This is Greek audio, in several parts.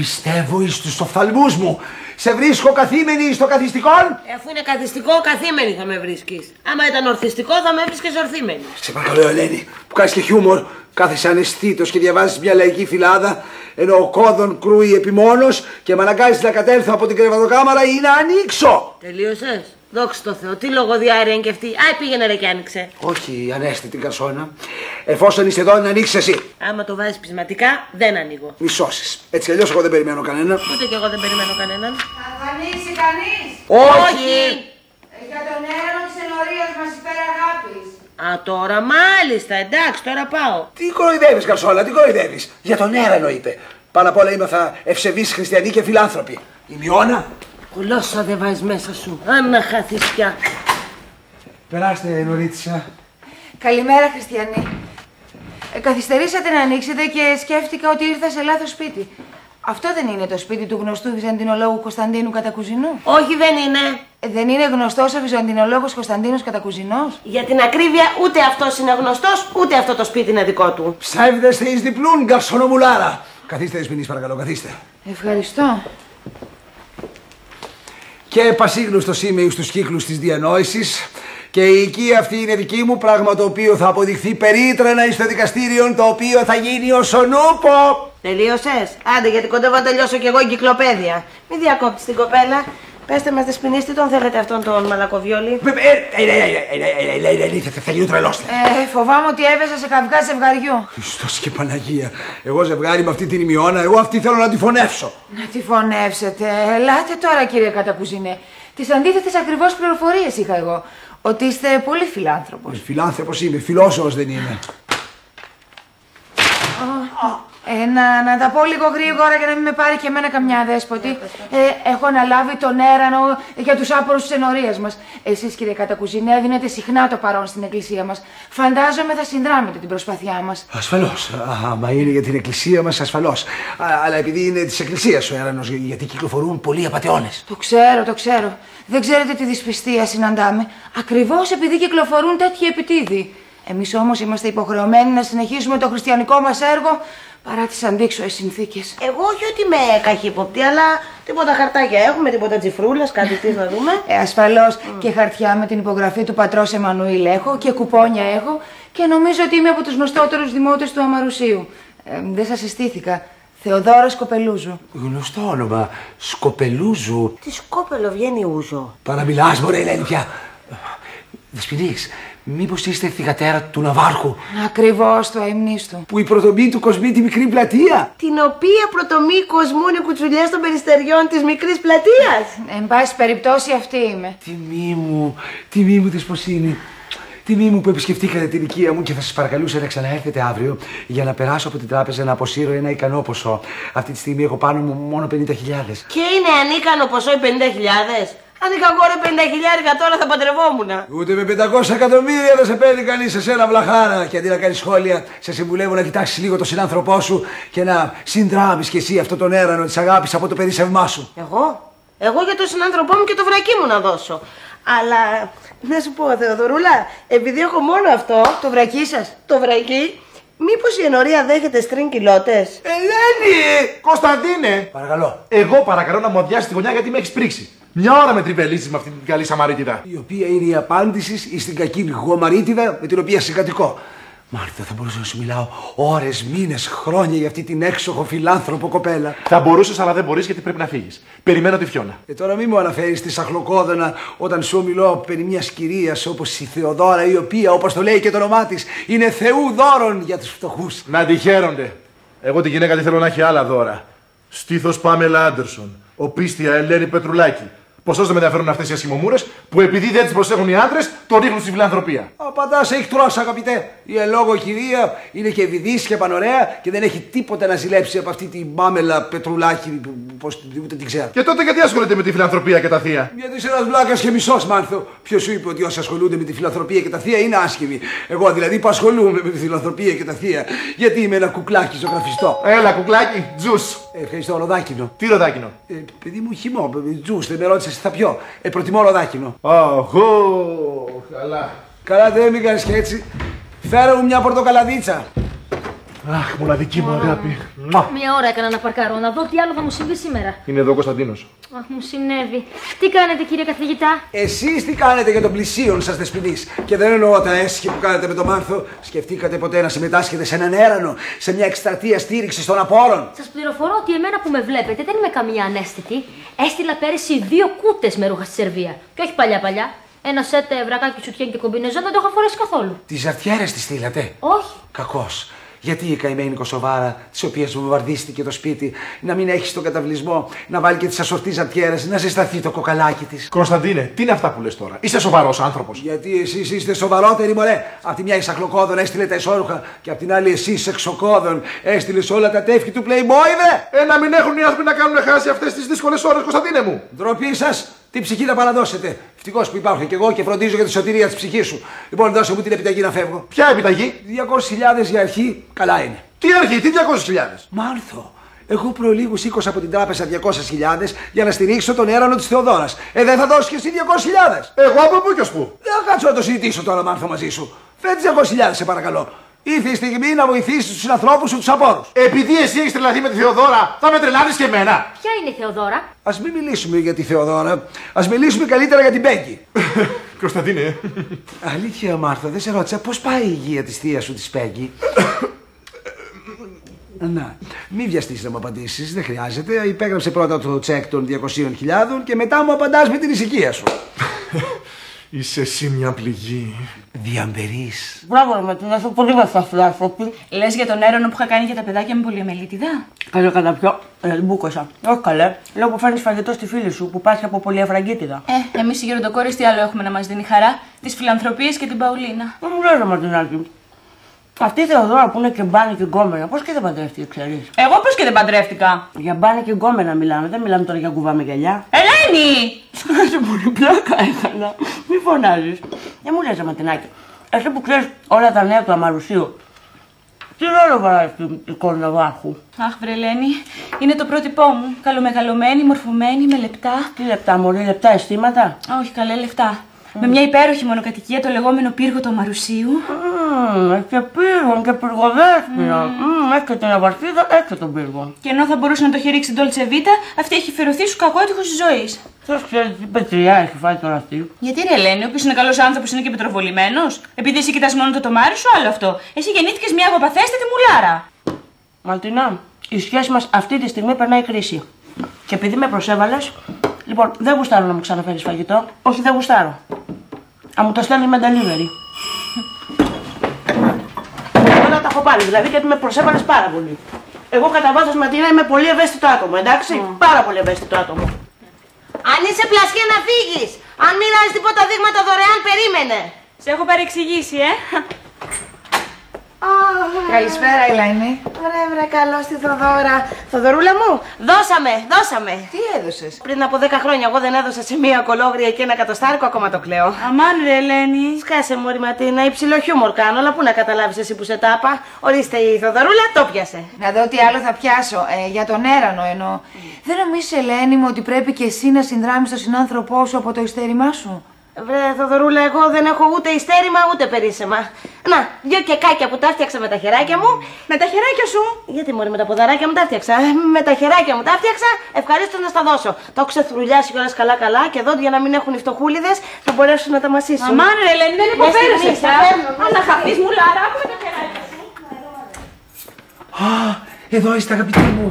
Δεν πιστεύω εις τους οφθαλμούς μου. Σε βρίσκω καθήμενη στο καθιστικό. Ε, αφού είναι καθιστικό, καθήμενη θα με βρίσκεις. Άμα ήταν ορθιστικό, θα με βρίσκει ορθήμενη. Σε παρακαλώ, Ελένη, που κάνεις και χιούμορ. Κάθεσαι αναισθήτω και διαβάζεις μια λαϊκή φυλάδα, ενώ ο κόδων κρούει επιμόνω και με αναγκάζεις να κατέλθω από την κρεβατοκάμαρα ή να ανοίξω. Τελείωσες; Δόξα τω Θεώ, τι λογοδιάρεια είναι και αυτή. Άι πήγαινε ρε και άνοιξε. Όχι, ανέστη την καρσόνα. Εφόσον είσαι εδώ, να ανοίξεις εσύ. Άμα το βάζεις πεισματικά, δεν ανοίγω. Μη σώσει. Έτσι κι αλλιώς εγώ δεν περιμένω κανένα. Ούτε κι εγώ δεν περιμένω κανέναν. Θα ανοίξει κανείς. Όχι! Για τον έργο τη ενορία μας υπέρ αγάπη. Α, τώρα μάλιστα, εντάξει, τώρα πάω. Τι κοροϊδεύεις, Καρσόλα, τι κοροϊδεύεις. Για τον έρανο είπε. Πάνω απ' όλα ήμαθα ευσεβείς χριστιανοί και φιλάνθρωποι. Η Μιώνα. Κουλόσα δεν βάζεις μέσα σου. Αν να χάθεις πια. Περάστε, νωρίτσα. Καλημέρα, Χριστιανοί. Ε, καθυστερήσατε να ανοίξετε και σκέφτηκα ότι ήρθα σε λάθος σπίτι. Αυτό δεν είναι το σπίτι του γνωστού Βυζαντινολόγου Κωνσταντίνου Κατακουζινού; Όχι, δεν είναι. Ε, δεν είναι γνωστός ο Βυζαντινολόγος Κωνσταντίνος Κατακουζινός; Για την ακρίβεια, ούτε αυτός είναι γνωστός, ούτε αυτό το σπίτι είναι δικό του. Ψεύδεστε εις διπλούν, γκαρσονομουλάρα. Καθίστε, Εσμηνής, παρακαλώ, καθίστε. Ευχαριστώ. Και πασίγνωστο είμαι εις τους κύκλους της διανόησης και η οικία αυτή είναι δική μου, πράγμα το οποίο θα αποδειχθεί περίτρανα εις το δικαστήριο, το οποίο θα γίνει ως ο νούπο. Τελείωσες. Άντε, γιατί κοντεύω να τελειώσω κι εγώ εγκυκλοπαίδεια. Μην διακόπτεις την κοπέλα. Πέστε μα, δεσποινής, τι τον θέλετε αυτόν τον μαλακοβιόλι. Ε, ε, ε, ε, ε, ε, ε, θα γίνω τρελός. Ε, φοβάμαι ότι έβεσα σε καυγά ζευγαριού. Χριστός και Παναγία. Εγώ ζευγάρι με αυτή την ημιώνα, εγώ αυτή θέλω να τη φωνεύσω. Να τη φωνεύσετε. Ελάτε τώρα, κύριε Κατακουζινέ. Τι αντίθετε ακριβώ πληροφορίε είχα εγώ. Ότι είστε πολύ φιλάνθρωπο. Φιλάνθρωπος είμαι, φιλόσοφος δεν είμαι. Ε, να, να τα πω λίγο γρήγορα για να μην με πάρει και εμένα καμιά δέσποτη. Ε, έχω αναλάβει τον έρανο για τους άπορους της ενορίας μας. Εσείς, κύριε Κατακουζινέ, δίνετε συχνά το παρόν στην εκκλησία μας. Φαντάζομαι θα συνδράμετε την προσπάθειά μας. Ασφαλώς. Άμα είναι για την εκκλησία μας, ασφαλώς. Αλλά επειδή είναι της εκκλησίας ο έρανος, γιατί κυκλοφορούν πολλοί απαταιώνες. Το ξέρω, το ξέρω. Δεν ξέρετε τι δυσπιστία συναντάμε. Ακριβώς επειδή κυκλοφορούν τέτοιοι επιτίδοι. Εμείς όμως είμαστε υποχρεωμένοι να συνεχίσουμε το χριστιανικό μας έργο παρά τις αντίξωες συνθήκες. Εγώ όχι ότι είμαι καχύποπτη, αλλά τίποτα χαρτάκια έχουμε, τίποτα τσιφρούλα, κάτι τι να δούμε. Ε, ασφαλώς και χαρτιά με την υπογραφή του πατρός Εμμανουήλ έχω και κουπόνια έχω και νομίζω ότι είμαι από τους γνωστότερους δημότες του Αμαρουσίου. Ε, δεν σας συστήθηκα. Θεοδόρα Σκοπελούζου. Γνωστό όνομα. Σκοπελούζου. Τι σκόπελο βγαίνει ούζο; Παραμιλάς, μωρέ, Ελένη πια. Δεσποινή, μήπως είστε θηγατέρα του Ναβάρχου Ακριβώς το αιμνίστο. που η πρωτομή του κοσμεί τη μικρή πλατεία. Την οποία πρωτομή κοσμούν οι κουτσουλιές των περιστεριών της μικρής πλατείας. Εν πάση περιπτώσει αυτή είμαι. Τιμή μου, τιμή μου δεσποσίνη. Τιμή μου που επισκεφτήκατε την οικία μου και θα σας παρακαλούσα να ξαναέρθετε αύριο για να περάσω από την τράπεζα να αποσύρω ένα ικανό ποσό. Αυτή τη στιγμή έχω πάνω μου μόνο 50.000. Και είναι ανίκανο ποσό οι 50.000. Αν είχα εγώ ρε 50.000 τώρα θα παντρευόμουν. Ούτε με 500 εκατομμύρια δεν σε παίρνει κανείς σε σένα βλαχάρα. Και αντί να κάνεις σχόλια, σε συμβουλεύω να κοιτάξεις λίγο τον συνάνθρωπό σου και να συνδράμεις κι εσύ αυτό τον έρανο της αγάπης από το περίσσευμά σου. Εγώ; Εγώ για τον συνάνθρωπό μου και το βρακί μου να δώσω. Αλλά να σου πω, Θεοδωρούλα, επειδή έχω μόνο αυτό, Το βρακί σας. το βρακί, μήπως η ενορία δέχεται στριν κοιλότε. Ελένη! Κωνσταντίνε! Παρακαλώ. Εγώ παρακαλώ να μου αδειάσεις τη γωνιά γιατί με έχεις πρίξει. Μια ώρα με τριβελίζει με αυτή την καλή Σαμαρίτιδα. Η οποία είναι η απάντηση στην κακή γομαρίτιδα με την οποία συγκατοικώ. Μάλιστα, θα μπορούσα να σου μιλάω ώρες, μήνες, χρόνια για αυτή την έξοχο φιλάνθρωπο κοπέλα. Θα μπορούσες, αλλά δεν μπορείς γιατί πρέπει να φύγεις. Περιμένω τη φιώνα. Και τώρα μη μου αναφέρεις τη σαχλοκόδωνα όταν σου μιλώ περί μιας κυρίας όπως η Θεοδόρα, η οποία, όπως το λέει και το όνομά της, είναι Θεού δώρων για τους φτωχούς. Να τη χαίρονται. Εγώ τη γυναίκα τη θέλω να έχει άλλα δώρα. Στήθος Πάμελα Άντερσον. Οπίστια Ελένη Πετρουλάκη. Ποσό δεν με ενδιαφέρουν αυτές οι ασημομούρες που επειδή δεν τις προσέχουν οι άντρες, το ρίχνουν στη φιλανθρωπία. Απαντάς, έχει τρώσει, αγαπητέ. Η ελόγω κυρία είναι και ευηδή και πανωρέα και δεν έχει τίποτα να ζηλέψει από αυτή την μπάμελα πετρουλάκι, πώς ούτε την ξέρω. Και τότε γιατί ασχολείται με τη φιλανθρωπία και τα θεία; Γιατί είσαι ένας βλάκας και μισός, Μάνθο. Ποιος σου είπε ότι όσοι ασχολούνται με τη φιλανθρωπία και τα θεία είναι άσχημοι; Εγώ δηλαδή που ασχολούμαι με τη φιλανθρωπία και τα θεία. Γιατί είμαι ένα κουκλάκι ζωγραφιστό; Έλα, κουκλάκι, τζους. Ε, ευχαριστώ, ροδάκινο. Τι ροδάκινο. Ε, παιδί μου, χυμό, τζου, δεν με ρώτησες τι θα πιω. Ε, προτιμώ ροδάκινο. Αχώ, καλά. Καλά, δεν μην κάνεις και έτσι. Φέρε μου μια πορτοκαλαδίτσα. Αχ, μοναδική μου αγάπη. Μουα. Μια ώρα έκανα να παρκάρω, να δω τι άλλο θα μου συμβεί σήμερα. Είναι εδώ ο Κωνσταντίνος. Αχ, μου συνέβη. Τι κάνετε, κύριε καθηγητά; Εσείς τι κάνετε για τον πλησίον σας δεσποινής; Και δεν εννοώ τα έσχη που κάνετε με τον Μάνθο. Σκεφτήκατε ποτέ να συμμετάσχετε σε έναν έρανο, σε μια εκστρατεία στήριξης των απόρων. Σας πληροφορώ ότι εμένα που με βλέπετε δεν είμαι καμία ανέστητη. Έστειλα πέρυσι δύο κούτες με ρούχα στη Σερβία. Και όχι παλιά-παλιά. Ένα σετ βρακάκι σουτιέν και κομπινεζόν δεν το είχα φορέσει καθόλου. Τις ζαρτιέρες τη στείλατε; Όχι. Κακός. Γιατί η καημένη Κοσοβάρα, της οποίας βομβαρδίστηκε το σπίτι, να μην έχει στον καταβλισμό, να βάλει και τις ασορτή ζαρτιέρε, να ζεσταθεί το κοκαλάκι της. Κωνσταντίνε, τι είναι αυτά που λες τώρα; Είσαι σοβαρός άνθρωπος. Γιατί εσείς είστε σοβαρότεροι, μωρέ. Απ' τη μια η Σαχλοκόδων έστειλε τα ισόρουχα και απ' την άλλη εσύ εξοκόδων έστειλες όλα τα τεύχη του Playboy, δε! Ε, να μην έχουν οι άνθρωποι να κάνουν χάσει αυτές τις δύσκολες ώρες, Κωνσταντίνε μου. Ντροπή σας, τι ψυχή να παραδώσετε. Ευτυχώς που υπάρχω κι εγώ και φροντίζω για τη σωτηρία της ψυχής σου. Λοιπόν, δώσε μου την επιταγή να φεύγω. Ποια επιταγή; 200.000 για αρχή, καλά είναι. Τι αρχή, τι 200.000. Μάλθο. Εγώ προλίγους σήκωσα από την τράπεζα 200.000 για να στηρίξω τον έρανο της Θεοδόρας. Ε, δεν θα δώσεις και εσύ 200.000. Εγώ από πού και ως πού; Δεν θα κάτσω να το συζητήσω τώρα, Μάρθο, μαζί σου. Φέτει 200.000, σε παρακαλώ. Ήρθε η στιγμή να βοηθήσεις τους συνανθρώπου σου, τους απόρους. Επειδή εσύ έχεις τρελαθεί με τη Θεοδόρα, θα με τρελάνεις και εμένα. Ποια είναι η Θεοδόρα. Α μην μιλήσουμε για τη Θεοδόρα. Α μιλήσουμε καλύτερα για την Πέγκη. Κωνσταντίνε. Αλήθεια, Μάρθο, δεν σε ρώτησα πώς πάει η υγεία της θεία σου της Πέγκη; Να, μην βιαστείς να μου απαντήσεις, δεν χρειάζεται. Υπέγραψε πρώτα το τσεκ των 200.000 και μετά μου απαντάς με την ησυχία σου. Είσαι εσύ μια πληγή. Διαμπερή. Μπράβο, ρε Ματίνα, είσαι πολύ βασιλιά άνθρωποι. Λες για τον έρωνο που είχα κάνει για τα παιδάκια με πολυεμελίτιδα. Καλέ κατά πιο. Ε, μπούκοσα. Όχι καλέ. Λέω που φέρνεις φαγητό στη φίλη σου που πάσχει από πολυεφραγκίτιδα. Ε, εμείς οι γεροντοκόρες τι άλλο έχουμε να μας δίνει χαρά; Τις φιλανθρωπίες και την Παουλίνα. Δεν μου λέει ρε Ματινάκη. Αυτή η Θεοδόρα που είναι και μπάνι και γκόμενα, πώς και δεν παντρεύτηκε, ξέρεις; Εγώ πώς και δεν παντρεύτηκα. Για μπάνι και γκόμενα μιλάμε, δεν μιλάμε τώρα για κουβά με γυαλιά. Ελένη! Σε πολύ πλάκα έκανα. Μη φωνάζεις. Δεν μου λες, ρε Ματινάκη. Εσύ που ξέρεις όλα τα νέα του Αμαρουσίου, τι ρόλο βαράει στην εικόνα Ναβάρχου. Αχ, βρε Ελένη, είναι το πρότυπό μου. Καλομεγαλωμένη, μορφωμένη, με λεπτά. Τι λεπτά, Μωρή, λεπτά αισθήματα; Όχι, καλέ λεφτά. Με μια υπέροχη μονοκατοικία, το λεγόμενο πύργο του Αμαρουσίου. Μμμ, έχει και πύργο και πυργοδέσποινα. Μμμ, έχει και την αβαρθίδα, έχει και τον πύργο. Και ενώ θα μπορούσε να το έχει ρίξει Dolce Vita, αυτή έχει φερωθεί σου κακότυχο της ζωής. Ποιο ξέρει τι πετριά έχει φάει τώρα αυτή. Γιατί ρε Ελένη, όποιος είναι καλός άνθρωπος είναι και πετροβολημένος. Επειδή εσύ κοιτάς μόνο το τομάρι σου, άλλο αυτό. Εσύ γεννήθηκες μια αγοπαθέστατη μουλάρα. Μαλτινά, η σχέση μας αυτή τη στιγμή περνάει κρίση. Και επειδή με προσέβαλες, λοιπόν, δεν γουστάρω να μου ξαναφέρεις φαγητό. Όχι, δεν γουστάρω. Αν μου το στέλνεις με delivery. Όλα τα έχω πάρει, δηλαδή γιατί με προσέβαλε πάρα πολύ. Εγώ κατά βάθο Ματίνα είμαι πολύ ευαίσθητο άτομο, εντάξει; Πάρα πολύ ευαίσθητο άτομο. Αν είσαι πλασιά να φύγεις. Αν μοιράζεις τίποτα δείγματα δωρεάν, περίμενε. Σε έχω παρεξηγήσει, ε. Καλησπέρα, Ελένη. Βρε, βρε, καλό στη Θοδόρα. Θοδωρούλα μου, δώσαμε, δώσαμε. Τι έδωσες; Πριν από 10 χρόνια εγώ δεν έδωσα σε μία κολόγρια και ένα κατοστάρικο, ακόμα το κλαίω. Αμάν ρε Ελένη. Σκάσε μου, Ματίνα, υψηλό χιούμορ κάνω, αλλά πού να καταλάβεις εσύ που σε τάπα. Ορίστε η Θοδωρούλα, το πιάσε. Να δω τι άλλο θα πιάσω. Ε, για τον έρανο εννοώ. Δεν νομίζεις, Ελένη μου, ότι πρέπει και εσύ να συνδράμεις τον συνάνθρωπό σου από το ειστέρημά σου; Βρε, Θοδωρούλα, εγώ δεν έχω ούτε ιστέρημα ούτε περίσσεμα. Να, δυο κεκάκια που τα έφτιαξα με τα χεράκια μου. Με τα χεράκια σου. Γιατί μωρή με τα ποδαράκια μου τα έφτιαξα. Ε, Με τα χεράκια μου τα έφτιαξα. Ευχαρίστω να στα δώσω. Το έχω ξεθρουλιάσει κιόλας καλά-καλά και εδώ για να μην έχουν οι φτωχούλιδες θα μπορέσουν να τα μασίσουν. Αμάν ρε Ελένη, δεν Μια υποφέρεσαι στιγμή, πια. θα φέρνω, Αν να χαθείς μουλάρα, άκου με τα χεράκια σου. Α, εδώ είστε αγαπητοί μου.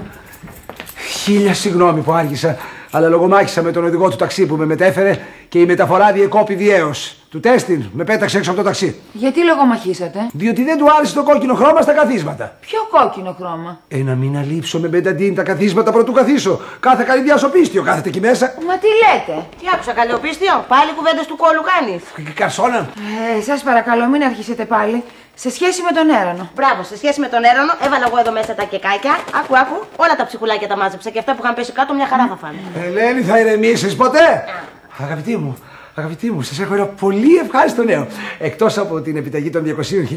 Χίλια συγγνώμη που άργησα, αλλά λογομάχησα με τον οδηγό του ταξί που με μετέφερε και η μεταφορά διεκόπη διέω. Του τέστην με πέταξε έξω από το ταξί. Γιατί λογομαχήσατε; Διότι δεν του άρεσε το κόκκινο χρώμα στα καθίσματα. Ποιο κόκκινο χρώμα; Ε, να μην αλείψω με μπενταντίν τα καθίσματα πρωτού καθίσω. Κάθε καρδιά στο πίστιο κάθεται εκεί μέσα. Μα τι λέτε; Τι άκουσα, καλλιοπίστιο; Πάλι κουβέντες του κόλου κάνεις. Και καρσόνα. Ε, σας παρακαλώ μην αρχίσετε πάλι. Σε σχέση με τον έρανο. Μπράβο, σε σχέση με τον έρανο, έβαλα εγώ εδώ μέσα τα κεκάκια. Άκου, άκου, όλα τα ψυχουλάκια τα μάζεψα και αυτά που είχαν πέσει κάτω μια χαρά θα φάνε. Ελένη, θα ηρεμήσεις ποτέ; Αγαπητοί μου, αγαπητοί μου, σας έχω ένα πολύ ευχάριστο νέο. Εκτός από την επιταγή των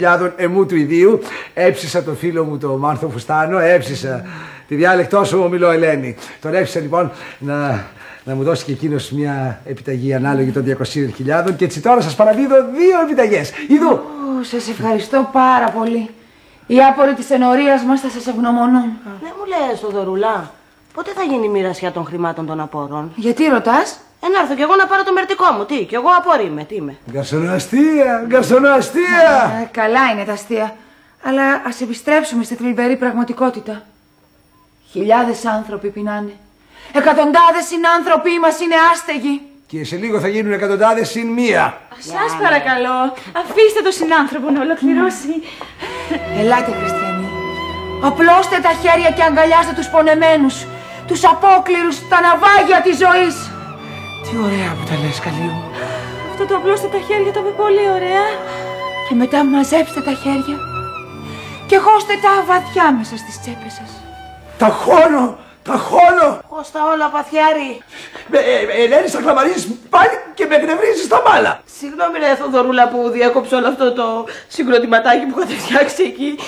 200.000 εμού του ιδίου, έψησα τον φίλο μου τον Μάρθο Φουστάνο, έψησα τη διάλεκτό σου, μιλώ Ελένη. Τον έψησα λοιπόν να, να μου δώσει και εκείνος μια επιταγή ανάλογη των 200.000 και έτσι τώρα σας παραδίδω δύο επιταγές. Ιδού! Ω, σας ευχαριστώ πάρα πολύ. Οι άποροι της ενορίας μας θα σας ευγνωμονούν. Δεν μου λες, Θοδωρουλά, πότε θα γίνει η μοιρασιά των χρημάτων των απόρων; Γιατί ρωτάς, Ε, να έρθω κι εγώ να πάρω το μερτικό μου. Τι, κι εγώ απόρρι είμαι, τι είμαι. Γκαρσονοαστία, γκαρσονοαστία. Ε, καλά είναι τα αστεία. Αλλά ας επιστρέψουμε στη θλιβερή πραγματικότητα. Χιλιάδες άνθρωποι πεινάνε. Εκατοντάδες συνάνθρωποι μας είναι άστεγοι. Και σε λίγο θα γίνουν εκατοντάδες συν μία. Σας παρακαλώ, αφήστε το συνάνθρωπο να ολοκληρώσει. Ελάτε, χριστιανοί. Απλώστε τα χέρια και αγκαλιάστε τους πονεμένους. Τους απόκληρους στα ναυάγια της ζωής. Τι ωραία που τα λες, καλή μου. Αυτό το απλώστε τα χέρια το είπε πολύ ωραία. Και μετά μαζέψτε τα χέρια και χώστε τα βαθιά μέσα στις τσέπες σας. Τα χώνω, τα χώνω. Κώστα όλα, παθιάρι. Ε, ε, Ελένης, θα κλαμαρίζεις πάλι και με εκνευρίζεις τα μάλα. Συγγνώμη, ρε Θοδωρούλα, που διάκοψε όλο αυτό το συγκροτηματάκι που είχατε φτιάξει εκεί.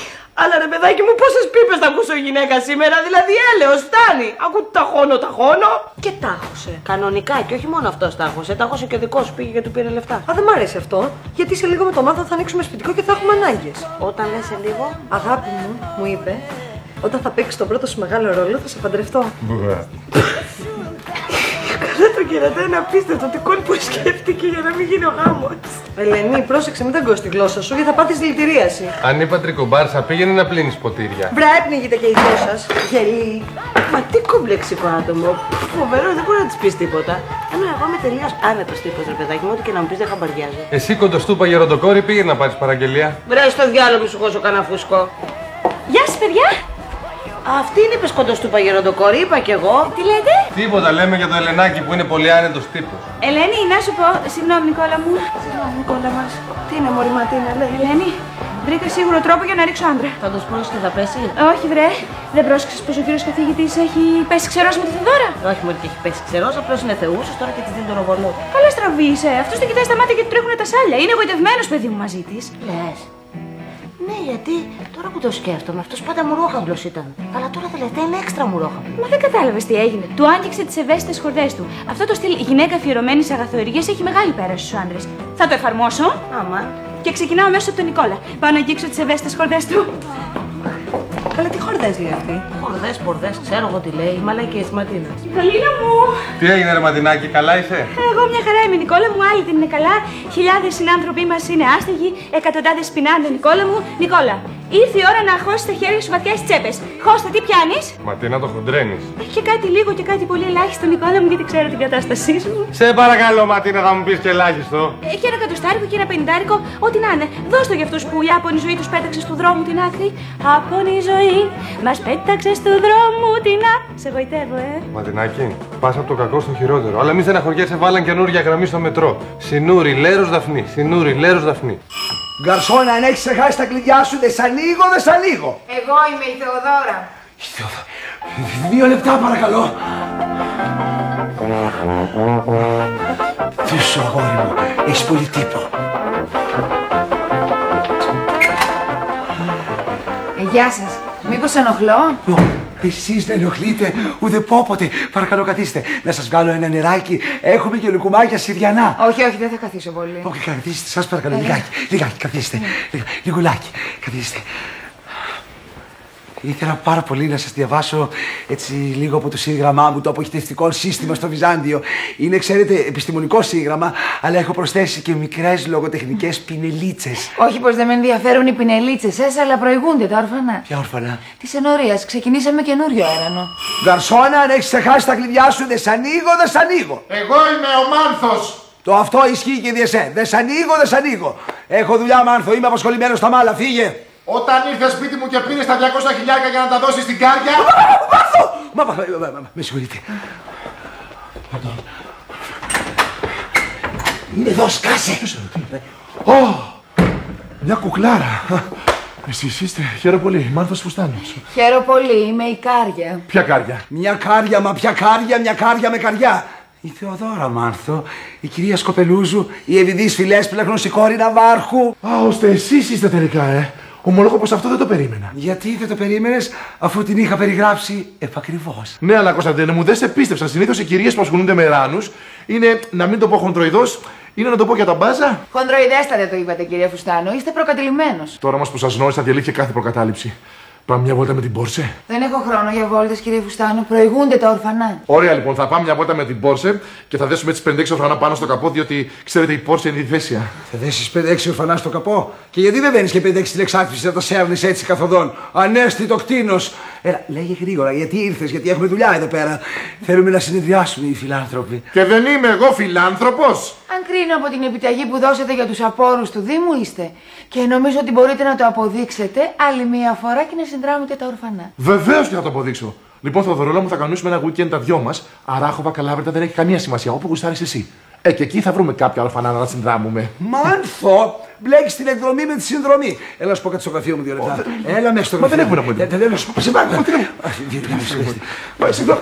Αλλά ρε παιδάκι μου, πόσες πίπες θα ακούσω γυναίκα σήμερα, δηλαδή έλεος, φτάνει. Ακού ταχώνω, ταχώνω. Και τάχωσε. Κανονικά και όχι μόνο αυτός τάχωσε, τάχωσε και ο δικός σου πήγε και του πήρε λεφτά. Α, δεν μ' αρέσει αυτό, γιατί σε λίγο με το μάθο θα ανοίξουμε σπιτικό και θα έχουμε ανάγκες. Όταν λες σε λίγο, Αγάπη μου, μου είπε, όταν θα παίξει τον πρώτο σου μεγάλο ρόλο θα σε παντρευτώ. δεν το κερατά είναι απίστευτο τι κόλπο σκέφτηκε για να μην γίνει ο γάμος. Ελένη, πρόσεξε, μην ταγκώσεις τη γλώσσα σου γιατί θα πάθεις δηλητηρίαση. Αν είπα τρικομπάρσα, πήγαινε να πλύνεις ποτήρια. Βρά, έπνιγεται και η δυο σας. Γελί. Μα τι κομπλεξικό άτομο. Φοβερό, δεν μπορεί να της πεις τίποτα. Ενώ εγώ είμαι τελείως άνετος τύπος, ρε παιδάκι μου, ό,τι και να μου πεις δεν χαμπαριάζω. Εσύ κοντοστούπα γεροντοκόρη πήγαινε να πάρεις παραγγελία. Βρε στο διάλογο μου σου χώσω κανένα φούσκο. Γεια σας παιδιά. Αυτή είναι η κοντοστού παγεροντοκόρη, είπα κι εγώ. Τι λέτε; Τίποτα λέμε για το Ελενάκι που είναι πολύ άνετο τύπος. Ελένη, να σου πω, συγγνώμη Νικόλα μου. Συγγνώμη Νικόλα μας. Τι είναι, Μωρή Ματίνα, λέει. Ελένη, βρήκα σίγουρο τρόπο για να ρίξω άντρα. Θα το σπρώσει και θα πέσει; Όχι βρε, δεν πρόσεξες πως ο κύριος καθηγητής έχει πέσει ξερός με τη Θεδόρα. Όχι, Μωρή, και έχει πέσει ξερός, απλώς είναι θεούσο τώρα και της δίνει το ροβολό. Καλά στραβή είσαι, αυτός δεν κοιτάει στα μάτια και του τρέχουν τα σάλια. Είναι εγωιτευμένος παιδί μου μαζί της. Λες. Ναι, γιατί τώρα που το σκέφτομαι, αυτός πάντα μουρόχαμπλο ήταν. Αλλά τώρα τελευταία είναι έξτρα μουρόχαμπλο. Μα δεν κατάλαβες τι έγινε. Του άγγιξε τις ευαίσθητες χορδές του. Αυτό το στυλ γυναίκα αφιερωμένης σε αγαθοεργίε έχει μεγάλη πέραση στους άντρες. Θα το εφαρμόσω Άμα. και ξεκινάω μέσω από τον Νικόλα. Πάω να αγγίξω τις ευαίσθητες χορδές του. Καλά, τι χορδές λέει αυτή; Πορδέ, πορδέ, ξέρω εγώ τι λέει. Μαλακίε τη Ματίνα. Καλίνα μου! Τι έγινε, ρε Ματινάκι, καλά είσαι; Εγώ μια χαρά είμαι, Νικόλα μου, άλλοι δεν είναι καλά. Χιλιάδες συνάνθρωποι μας είναι άστεγοι, εκατοντάδες πεινάνε, Νικόλα μου. Νικόλα, ήρθε η ώρα να χώσεις τα χέρια σου βαθιά στις τσέπες. Χώστα, τι πιάνεις; Ματίνα το χοντρένεις. Και κάτι λίγο και κάτι πολύ ελάχιστο, Νικόλα μου, γιατί ξέρω την κατάστασή σου. Σε παρακαλώ, Ματίνα, θα μου πεις και ελάχιστο. Ε, Και ένα κατοστάρικο και ένα πενιντάρικο, ό,τι να είναι. Δώσ' το για αυτούς που η άπονη ζωή τους πέταξε του δρόμου την άκρη. Άπονη ζωή μας πέταξε του δρόμου την άκρη. Σε γοητεύω, ε. Ματινάκι, πα από το κακό στο χειρότερο. Αλλά μη στεναχωριέσαι, βάλαν καινούργια γραμμή στο μετρό. Συνούρι, λέρος δαφνή. Συνούρι, λέρος δαφνή. Γκαρσόνα, αν έχεις ξεχάσει τα κλειδιά σου, δεν σ' ανοίγω, δεν σ' ανοίγω. Εγώ είμαι η Θεοδόρα. Δύο λεπτά παρακαλώ. Τι σου αγόρι μου, έχεις πολύ τύπο. Ε, γεια σας. Μήπως ενοχλώ; Ω, Εσείς δεν ενοχλείτε ούτε πόποτε. Παρακαλώ καθίστε. Να σας βγάλω ένα νεράκι. Έχουμε και λουκουμάκια συριανά. Όχι, όχι, δεν θα καθίσω πολύ. Όχι, καθίστε, σας παρακαλώ. Λιγάκι, λιγάκι, καθίστε. Λιγα- Λιγουλάκι, καθίστε. Ήθελα πάρα πολύ να σας διαβάσω έτσι λίγο από το σύγγραμμά μου, το αποχητευτικό σύστημα στο Βυζάντιο. Είναι, ξέρετε, επιστημονικό σύγγραμμα, αλλά έχω προσθέσει και μικρές λογοτεχνικές πινελίτσες. Όχι πως δεν με ενδιαφέρουν οι πινελίτσες σας, αλλά προηγούνται τα όρφανα. Ποια όρφανα; Της ενορίας. Ξεκινήσαμε καινούριο έρανο. Γκαρσόνα, αν έχεις ξεχάσει τα κλειδιά σου, δεν σ' ανοίγω, δεν σ' ανοίγω. Εγώ είμαι ο Μάνθος. Το αυτό ισχύει και για εσέ. Δεν σ' ανοίγω, δεν σ' ανοίγω. Έχω δουλειά, Μάνθο, είμαι απασχολημένος στα μάλα, φύγε. Όταν ήρθε σπίτι μου και πήρες τα 200 χιλιάρια για να τα δώσεις στην κάρια. Μάνθο! Μα, μα, μα, μα, με συγχωρείτε. Είναι εδώ, σκάσε. Ω, μια κουκλάρα. Εσείς είστε, χαίρομαι πολύ. Μάνθος Φουστάνος. Χαίρομαι πολύ, είμαι η Κάρια. Ποια κάρια; Μια κάρια, μα ποια κάρια, μια κάρια με καρδιά. Η Θεοδόρα Μάνθο, η κυρία Σκοπελούζου, η Ευηδής Φιλέσπλαχνος, η κόρη Ναβάρχου. Α, ώστε εσείς είστε τελικά, ε. Ομολόγω πως αυτό δεν το περίμενα. Γιατί δεν το περίμενες, αφού την είχα περιγράψει επακριβώς. Ναι, αλλά Κωνσταντίνε μου, δεν σε πίστεψα. Συνήθως οι κυρίες που ασχολούνται με ράνους είναι, να μην το πω χοντροειδώ, Είναι να το πω για τα μπάζα. Χονδροειδέστατα το είπατε, κύριε Φουστάνο. Είστε προκατηλημένος. Τώρα όμως που σας γνώρισα, διαλύθηκε κάθε προκατάληψη. Πάμε μια βόλτα με την Πόρσε. Δεν έχω χρόνο για βόλτες, κύριε Φουστάνο. Προηγούνται τα ορφανά. Ωραία λοιπόν, θα πάμε μια βόλτα με την Πόρσε και θα δέσουμε τι 5-6 ορφανά πάνω στο καπό, διότι ξέρετε η Πόρσε είναι διθέσια. Θα δέσεις 5-6 ορφανά στο καπό; Και γιατί δεν βαίνει και 5-6 τηλεξάρτηση να τα σέρνεις έτσι καθοδόν; Ανέστητο κτίνος. Έλα, λέγε γρήγορα, γιατί ήρθες, γιατί έχουμε δουλειά εδώ πέρα. Θέλουμε να συνεδριάσουμε οι φιλάνθρωποι. Και δεν είμαι εγώ φιλάνθρωπος. Αν κρίνω από την επιταγή που δώσατε για τους απόρους του Δήμου, είστε. Και νομίζω ότι μπορείτε να το αποδείξετε άλλη μία φορά και να συνδράμετε τα ορφανά. Βεβαίως και θα το αποδείξω. Λοιπόν, Θοδωρόλα μου θα κανονίσουμε ένα weekend τα δυο μας. Αράχοβα, Καλάβρετα δεν έχει καμία σημασία. Όπου γουστάρεις εσύ. Ε, και εκεί θα βρούμε κάποια ορφανά να τα συνδράμουμε. Μάνθο, μπλέκεις την εκδρομή με τη συνδρομή. Έλα, να σου πω κάτι στο γραφείο μου δύο λεπτά. Έλα μέσα στο Μα γραφείο. δεν έχουμε να πούμε. Ε, Δεν να σου πω. Σε πάω. Μα, συγγνώμη.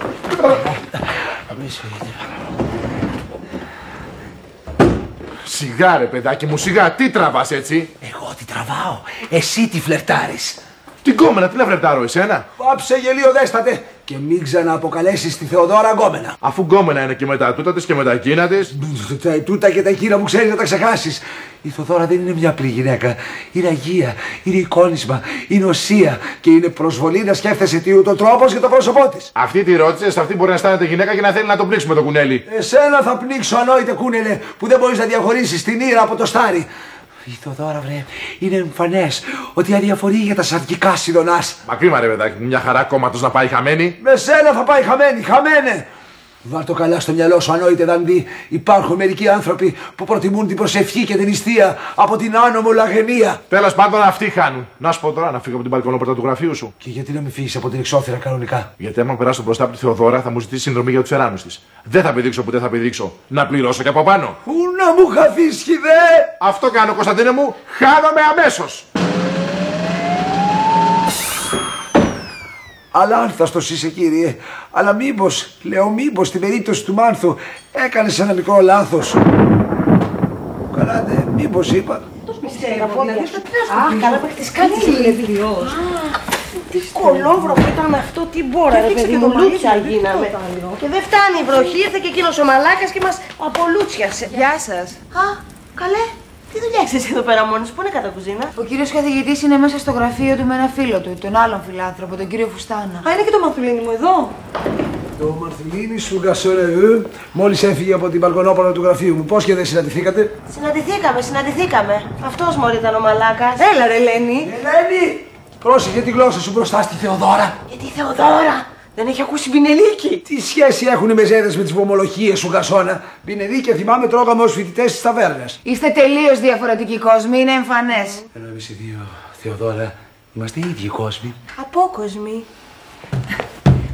Σιγά ρε παιδάκι μου, σιγά, τι τραβάς έτσι; Εγώ τι τραβάω. Εσύ τι φλερτάρεις. Την κόμενα, τι να βρετάρω εσένα. Πάψε γελίο δέστατε. Και μην ξανααποκαλέσεις τη Θεοδόρα γκόμενα. Αφού γκόμενα είναι και με τα τούτα της και με τα εκείνα της. Τα τούτα και τα εκείνα που ξέρεις να τα ξεχάσεις. Η Θοδόρα δεν είναι μια απλή γυναίκα. Είναι αγία, είναι εικόνισμα, είναι οσία και είναι προσβολή να σκέφτεσαι τι ούτω τρόπος για το πρόσωπό της. Αυτή τη ρώτησε, αυτή μπορεί να αισθάνεται γυναίκα και να θέλει να τον πλήξουμε το κουνέλι. Εσένα θα πνίξω ανόητε κούνελε που δεν μπορείς να διαχωρίσεις την ήρα από το στάρι. Η Θοδόρα, βρε, είναι εμφανές ότι αδιαφορεί για τα σαρκικά σιδονά. Μα κρίμα ρε παιδάκι μου, μια χαρά κόμματος να πάει χαμένη. Με σένα θα πάει χαμένη, χαμένε! Βάλ το καλά στο μυαλό σου, ανόητε δαντί. Υπάρχουν μερικοί άνθρωποι που προτιμούν την προσευχή και την νηστεία από την άνομο λαγενία. Τέλος πάντων, αυτοί χάνουν. Να σου πω τώρα να φύγω από την μπαλκονόπορτα του γραφείου σου. Και γιατί να με φύγεις από την εξώθυρα κανονικά; Γιατί άμα περάσω μπροστά από τη Θεοδόρα θα μου ζητήσει συνδρομή για τους εράνους της. Δεν θα πηδήξω που δεν θα πηδήξω. Να πληρώσω και από πάνω. Πού να μου χαθείς, χιδέ! Αυτό κάνω, Κωνσταντίνε μου. Χάνομαι αμέσως. Αλλά άνθαστος είσαι, κύριε. Αλλά μήπως, λέω μήπως στην περίπτωση του Μάνθου έκανες ένα μικρό λάθος. Καλά, δε, μήπως είπα. Αχ, καλά που έχεις κάτι ηλεκτριός. Τι κολόβρο που ήταν αυτό, τι μπόρα ρε παιδί μου, λούτσια γίναμε. Και δεν φτάνει η βροχή, ήρθε και εκείνος ο μαλάκας και μας απολούτσιασε. Γεια σας. Α, καλέ, τι δουλειά έχεις εσύ εδώ πέρα μόνος, πού είναι κατά κουζίνα; Ο κύριος καθηγητής είναι μέσα στο γραφείο του με ένα φίλο του, τον άλλον φιλάνθρωπο, τον κύριο Φουστάνα. Α, είναι και το μαθουλίνι μου εδώ. Το Μαρθιλίνη σου γκασορεβού μόλις έφυγε από την μπαλκονόπολα του γραφείου μου. Πώς και δεν συναντηθήκατε; Συναντηθήκαμε, συναντηθήκαμε. Αυτός μόλι ήταν ο μαλάκας. Έλα ρε Ελένη. Ελένη! Πρόσεχε τη γλώσσα σου μπροστά στη Θεοδόρα. Γιατί η Θεοδόρα δεν έχει ακούσει μπινελίκι. Τι σχέση έχουν οι μεζέδε με τις βομολογίες σου, Γκασόνα. Μπινεδί θυμάμαι τρώγαμε ως φοιτητές τη ταβέρνα. Είστε τελείως διαφορετικοί κόσμοι, είναι εμφανές. Ενώ εμείς οι δύο, Θεοδόρα, είμαστε οι ίδιοι κόσμοι. Απόκοσμοι.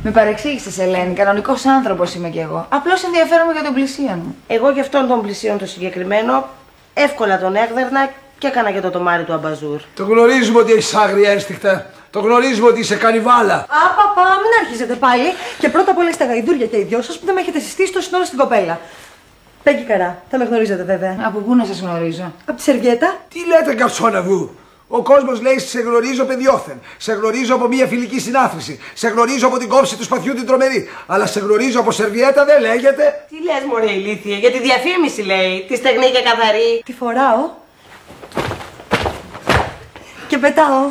Με παρεξήγησες, Ελένη. Κανονικός άνθρωπος είμαι κι εγώ. Απλώς ενδιαφέρομαι για τον πλησίον μου. Εγώ γι' αυτόν τον πλησίον το συγκεκριμένο εύκολα τον έγδερνα και έκανα και το τομάρι του αμπαζούρ. Το γνωρίζουμε ότι έχεις άγρια ένστικτα. Το γνωρίζουμε ότι είσαι κανιβάλα. Α, παπά, μην αρχίζετε πάλι. Και πρώτα απ' όλα είστε γαϊδούρια και οι δυο σας που δεν με έχετε συστήσει τόση ώρα στην κοπέλα. Πέγγι καρά, θα με γνωρίζετε βέβαια. Από πού να σας γνωρίζω; Από τη σερβιέτα. Τι λέτε, Γκαψόνα βου. Ο κόσμος λέει σε γνωρίζω παιδιόθεν. Σε γνωρίζω από μια φιλική συνάθρηση. Σε γνωρίζω από την κόψη του σπαθιού την τρομερή. Αλλά σε γνωρίζω από σερβιέτα δεν λέγεται. Τι λες μωρέ ηλίθιε, για τη διαφήμιση λέει, τη στεγνή και καθαρή. Τη φοράω. Και πετάω.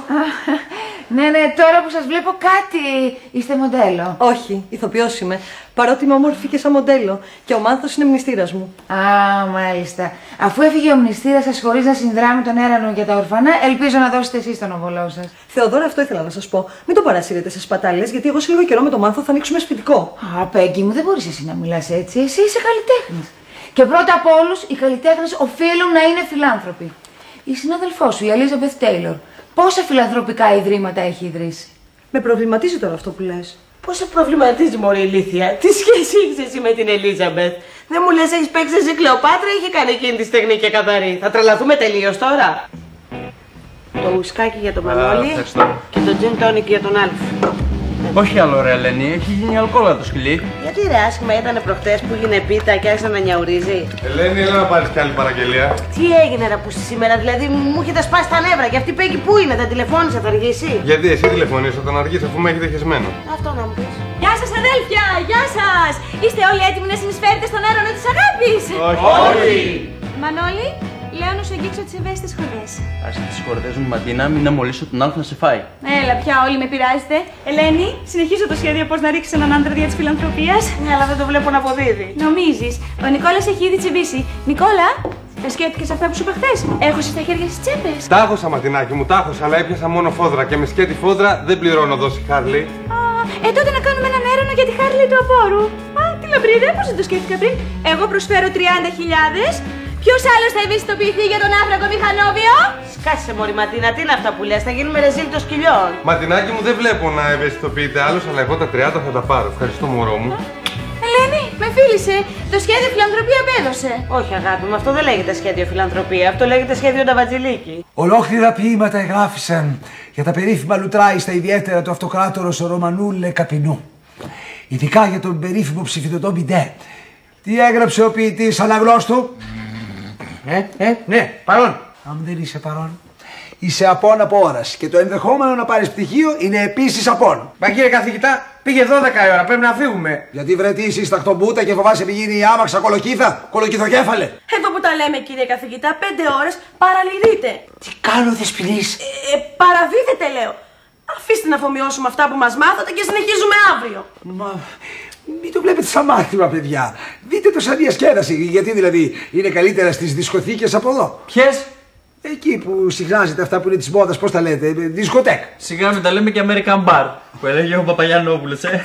Ναι, ναι, τώρα που σας βλέπω κάτι. Είστε μοντέλο. Όχι, ηθοποιός είμαι. Παρότι είμαι όμορφη και σαν μοντέλο. Και ο Μάνθος είναι μνηστήρας μου. Α, μάλιστα. Αφού έφυγε ο μνηστήρας σας χωρίς να συνδράμει τον έρανο για τα ορφανά, ελπίζω να δώσετε εσείς τον οβολό σας. Θεοδόρα, αυτό ήθελα να σας πω. Μην το παρασύρετε σε σπατάλες, γιατί εγώ σε λίγο καιρό με τον Μάνθο θα ανοίξουμε σπιτικό. Α, Πέγγι μου, δεν μπορείς εσύ να μιλάς έτσι. Εσύ είσαι καλλιτέχνης. Και πρώτα απ' όλους, οι καλλιτέχνες οφείλουν να είναι φιλάνθρωποι. Η συνάδελφός σου, η Ελίζαμπεθ Τέιλορ, πόσα φιλανθρωπικά ιδρύματα έχει ιδρύσει; Με προβληματίζει τώρα αυτό που λες. Πώ σε προβληματίζει μωρέ ηλίθια, τι σχέση έχεις εσύ με την Ελίζαμπεθ; Δεν μου λες έχεις παίξει εσύ Κλεοπάτρα ή είχε κάνει εκείνη τη στεγνή και καθαρή; Θα τρελαθούμε τελείως τώρα. Το ουσκάκι για τον Μανώλη και το gin tonic για τον Άλφ. Όχι άλλο ρε Ελένη, έχει γίνει αλκοόλα το σκυλί. Γιατί ρε άσχημα ήταν προχτές που έγινε πίτα και άρχισε να νιαουρίζει. Ελένη, έλα να πάρεις κι άλλη παραγγελία. Τι έγινε ρε που σήμερα, δηλαδή μου έχετε σπάσει τα νεύρα και αυτή πέγγι πού είναι, δεν τηλεφώνησε, θα αργήσει; Γιατί εσύ τηλεφωνείς όταν αργείς αφού με έχετε χεσμένο. Αυτό να μου πεις. Γεια σας αδέλφια, γεια σας! Είστε όλοι έτοιμοι να συνεισφέρετε στον έρωνα της αγάπης! Όχι. Μανώλη, λέω να σου αγγίξω τις ευαίσθητες χορδές. Άσε τις χορδές μου Ματίνα, μην αμολύσω τον άλλο να σε φάει. Έλα, πια όλοι με πειράζετε. Ελένη, συνεχίζω το σχέδιο πώς να ρίξει έναν άντρα δια της φιλανθρωπίας. Ναι, αλλά δεν το βλέπω να αποδίδει. Νομίζεις. Ο Νικόλας έχει ήδη τσιμπήσει. Νικόλα, τα σκέφτηκες αυτά που σου είπα χθες; Έχω στα χέρια στις τσέπες. Τάχωσα ματινάκι μου, τάχωσα, αλλά έπιασα μόνο φόδρα και με σκέτη φόδρα δεν πληρώνω δόση Χάρλι. Ε, τότε να κάνουμε έναν έρωνο για τη Χάρλι του απόρου. Α, τι λαμπρίδε, πώς δεν το σκέφτηκα πριν. Εγώ προσφέρω 30.000. Ποιος άλλος θα ευαισθητοποιηθεί για τον άφρακο μηχανόβιο; Σκάσε μωρή Ματίνα, τι είναι αυτά που λες, θα γίνουμε ρεζίλ των σκυλιών. Ματινάκι μου δεν βλέπω να ευαισθητοποιείται άλλος, αλλά εγώ τα 30 θα τα πάρω. Ευχαριστώ, μωρό μου. Ελένη, με φίλησε. Το σχέδιο φιλανθρωπία απέδωσε. Όχι αγάπη μου, αυτό δεν λέγεται σχέδιο φιλανθρωπία, αυτό λέγεται σχέδιο Νταβατζηλίκη. Ολόκληρα ποίηματα εγγράφησαν για τα περίφημα λουτράιστα ιδιαίτερα του αυτοκράτορος Ρωμανούλε Καπινού. Ειδικά για τον περίφημο ψηφιδωτό Μπιντέ. Τι έγραψε ο ποιητής αναγνώστου; Ε, ε, ναι, παρόν. Αν δεν είσαι παρόν. Είσαι απόν από ώρας και το ενδεχόμενο να πάρεις πτυχίο είναι επίσης απόν. Μα κύριε καθηγητά, πήγε 12 η ώρα, πρέπει να φύγουμε. Γιατί βρε είσαι στα χτομπούτα και φοβάσαι πηγαίνει γίνει η άμαξα κολοκύθα, κολοκυθοκέφαλε. Εδώ που τα λέμε κύριε καθηγητά, 5 ώρες παραλυρείτε. Τι κάνω δεσποινής. Ε, παραδίδετε λέω. Αφήστε να αφομοιώσουμε αυτά που μας μάθατε και συνεχίζουμε αύριο. Μα μην το βλέπετε σαν μάθημα, παιδιά. Δείτε το σαν διασκέδαση. Γιατί δηλαδή είναι καλύτερα στις δισκοθήκες από εδώ. Ποιες; Εκεί που συχνάζετε αυτά που είναι της μόδας, πώς τα λέτε, δισκοτέκ. Σιγά μην τα λέμε και American Bar που έλεγε ο Παπαγιανόπουλος, ε.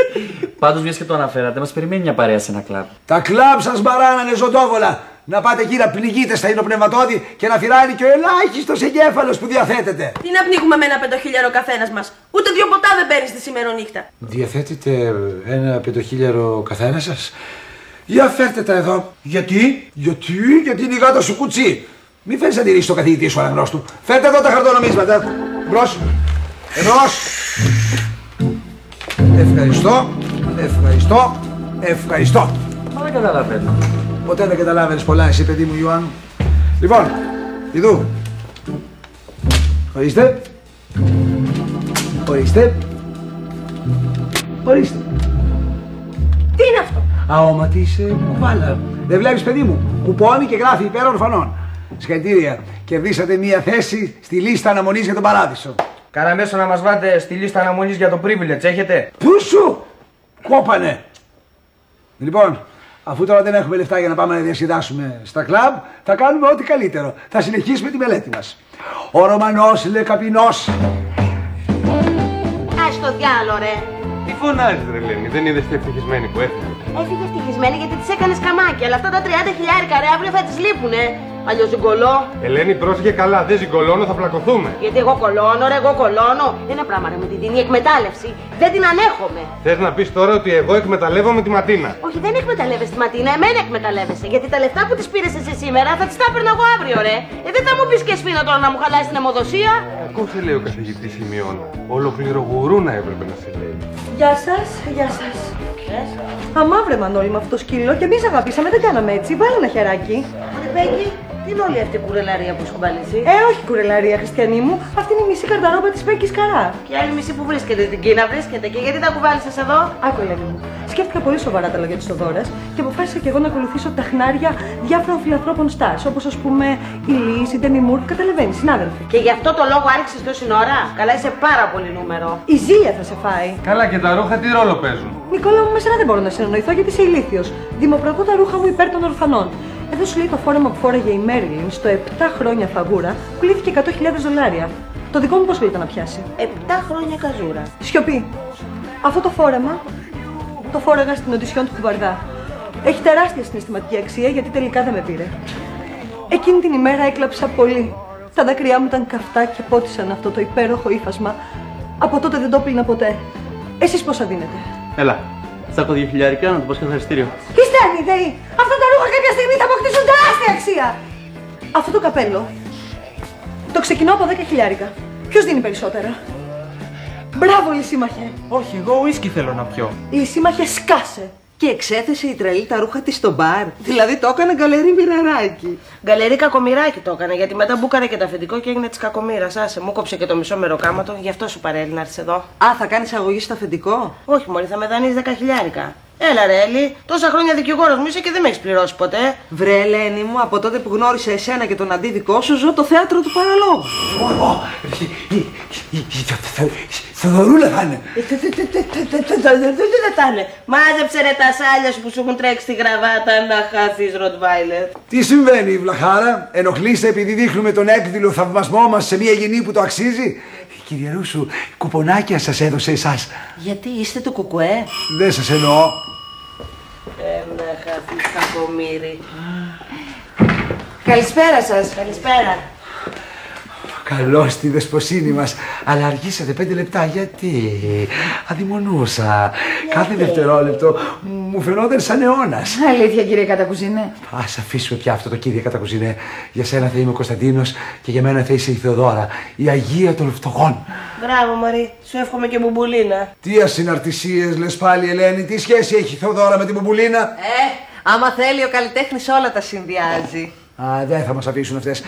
Πάντως μιας και το αναφέρατε, μας περιμένει μια παρέα σε ένα κλαμπ. Τα κλαμπ σας μπαράνανε ζωντόβολα. Να πάτε εκεί να πληγείτε στα υνοπνευματόδη και να φυράει και ο ελάχιστος εγκέφαλος που διαθέτετε. Τι να πνίγουμε με ένα πεντοχίλιαρο καθένας μας. Ούτε δύο ποτά δεν παίρνεις τη σήμερα νύχτα. Διαθέτετε ένα πεντοχίλιαρο καθένα σας; Για φέρτε τα εδώ. Γιατί; Γιατί, γιατί είναι η γάτα σου κουτσί. Μην φέρεις αντιρρήσεις στο καθηγητή σου αναγνώστου. Φέρτε εδώ τα χαρτονομίσματα. Μπρος. Εμπρός. Ευχαριστώ. Ευχαριστώ. Ευχαριστώ. Μα δεν καταλαβαίνω. Ποτέ δεν καταλάβαινες πολλά εσύ παιδί μου Ιωάννου. Λοιπόν, ειδού. Ορίστε. Ορίστε. Ορίστε. Τι είναι αυτό; Αόματη ε, κουβάλα. Δεν βλέπεις παιδί μου. Κουπώνει και γράφει υπέρ ορφανών. Συγχαρητήρια. Κερδίσατε μία θέση στη λίστα αναμονής για τον παράδεισο. Κάνα μέσο να μας βάλετε στη λίστα αναμονής για το privilege, έχετε; Πού σου! Κόπανε! Λοιπόν, αφού τώρα δεν έχουμε λεφτά για να πάμε να διασκεδάσουμε στα κλαμπ, θα κάνουμε ό,τι καλύτερο. Θα συνεχίσουμε τη μελέτη μας. Ο Ρωμανός Λεκαπινός. Ας το διάλο ρε. Τι φωνάζεις, ρε Λένη, δεν είδες τι ευτυχισμένη που έφυγες; Έφυγε ευτυχισμένη γιατί της έκανες καμάκι, αλλά αυτά τα 30 χιλιάρικα ρε αύριο θα της λείπουνε. Αλλιώς ζυγκολώ. Ελένη, πρόσεχε καλά, δεν ζυγκολώνω, θα πλακωθούμε. Γιατί εγώ κολώνω, ρε, εγώ κολώνω. Ένα πράγμα ρε με την δίνει εκμετάλλευση. Δεν την ανέχομαι. Θες να πεις τώρα ότι εγώ εκμεταλλεύομαι τη Ματίνα; Όχι, δεν εκμεταλλεύεσαι τη Ματίνα, εμένα εκμεταλλεύεσαι. Γιατί τα λεφτά που της πήρες εσύ σήμερα θα της τα έπαιρνα εγώ αύριο, ρε. Ε, δεν θα μου πεις και σφίνα τώρα να μου χαλάσεις την αιμοδοσία. Κακό σε λέει ο καθηγητής Σημειώνα. Ολοκληρογουρούνα έπρεπε να σε λέει. Γεια σας, γεια σας. Αμαύρε Μανώλη με αυτό το σκύλο και εμείς αγαπήσαμε, δεν κάναμε έτσι. Βάλε ένα χεράκι. Ρε Πέγγι, τι είναι όλη αυτή η κουρελαρία που σου μπαλίσει. Ε, όχι κουρελαρία, Χριστιανή μου. Αυτή είναι η μισή καρταρόπα της Πέγκη Καρά. Και η άλλη μισή που βρίσκεται; Την Κίνα βρίσκεται. Και γιατί τα κουβάλισες εδώ; Άκου, Ελένη μου. Σκέφτηκα πολύ σοβαρά τα λόγια της Οδόρα και αποφάσισα και εγώ να ακολουθήσω τα χνάρια διάφορων φιλανθρώπων στάρ. Όπως ας πούμε η Λύση, η Ντέμι Μουρ, καταλαβαίνεις, συνάδελφοι. Και γι' αυτό το λόγο άρχισες τόση ώρα; Καλά, είσαι πάρα πολύ νούμερο. Η ζήλια θα σε φάει. Καλά και τα ρούχα τι ρόλο παίζουν; Νικόλα μου, με σένα δεν μπορώ να συνεννοηθώ γιατί είσαι ηλίθιος. Δημοπρατώ τα ρούχα μου υπέρ των ορφανών. Εδώ σου λέει το φόρεμα που φόραγε η Μέριλιν στο 7 χρόνια φαγούρα πουλήθηκε 100.000 δολάρια. Το δικό μου πώς ήταν να πιάσει; 7 χρόνια καζούρα. Σιωπή. Αυτό το φόρεμα το φόραγα στην οντισιόν του Κουβαρδά. Έχει τεράστια συναισθηματική αξία γιατί τελικά δεν με πήρε. Εκείνη την ημέρα έκλαψα πολύ. Τα δάκρυά μου ήταν καυτά και πότισαν αυτό το υπέροχο ύφασμα. Από τότε δεν το πλήνα ποτέ. Εσείς πόσα δίνετε; Έλα, τσάκω δύο χιλιάρικα να το πας καθαριστήριο. Τι στέλνει, ΔΕΗ! Αυτά τα ρούχα κάποια στιγμή θα αποκτήσουν τεράστια αξία! Αυτό το καπέλο το ξεκινώ από 10 χιλιάρικα. Ποιος δίνει περισσότερα; Μπράβο, Λυσίμαχε. Όχι, εγώ ουίσκι θέλω να πιω. Λυσίμαχε, σκάσε. Και εξέθεσε η τρελή τα ρούχα της στο μπαρ. Δηλαδή το έκανε γκαλερί μοιραράκι. Γκαλερί κακομοιράκι το έκανε, γιατί μετά μπούκαρε και το αφεντικό και έγινε της κακομοίρας. Άσε, μου κόψε και το μισό μεροκάματο, γι' αυτό σου παρέλει να έρθεις εδώ. Α, θα κάνεις αγωγή στο αφεντικό; Όχι, Μωρή, θα με δανείσει 10 χιλιάρικα. Έλα ρε Έλλη, τόσα χρόνια δικηγόρος μου είσαι και δεν με έχεις πληρώσει ποτέ. Βρε, Ελένη μου, από τότε που γνώρισα εσένα και τον αντίδικό σου, ζω το θέατρο του παραλόγου. Θοδωρούλα θα είναι. Δεν θα είναι. Μάζεψε ρε τα σάλια σου που σου έχουν τρέξει τη γραβάτα να χάθεις Ροτβάιλερ. Τι συμβαίνει, Βλαχάρα, ενοχλείστε επειδή δείχνουμε τον έκδηλο θαυμασμό μας σε μια γενή που το αξίζει; Κύριε Ρούσου, κουπονάκια σας έδωσε εσάς. Γιατί είστε το κουκουέ; Δεν σας εννοώ. Ένα χάθεις κακομύρι. Καλησπέρα σας. Καλησπέρα. Καλώ στη δεσποσίνη μας. Αλλά αργήσατε πέντε λεπτά. Γιατί; Αδειμονούσα. Κάθε δευτερόλεπτο μου φαινόταν σαν αιώνας. Αλήθεια κύριε Κατακουζίνε. Α αφήσουμε πια αυτό το κύριε Κατακουζινέ. Για σένα θα είμαι ο Κωνσταντίνος και για μένα θα είσαι η Θεοδόρα. Η Αγία των φτωχών. Μπράβο Μωρή, σου εύχομαι και μπουμπουλίνα. Τι ασυναρτησίες λες πάλι, Ελένη. Τι σχέση έχει η Θεοδόρα με την Μπουμπουλίνα; Ε, άμα θέλει ο καλλιτέχνης όλα τα συνδυάζει. Α, δεν θα μας αφήσουν αυτές.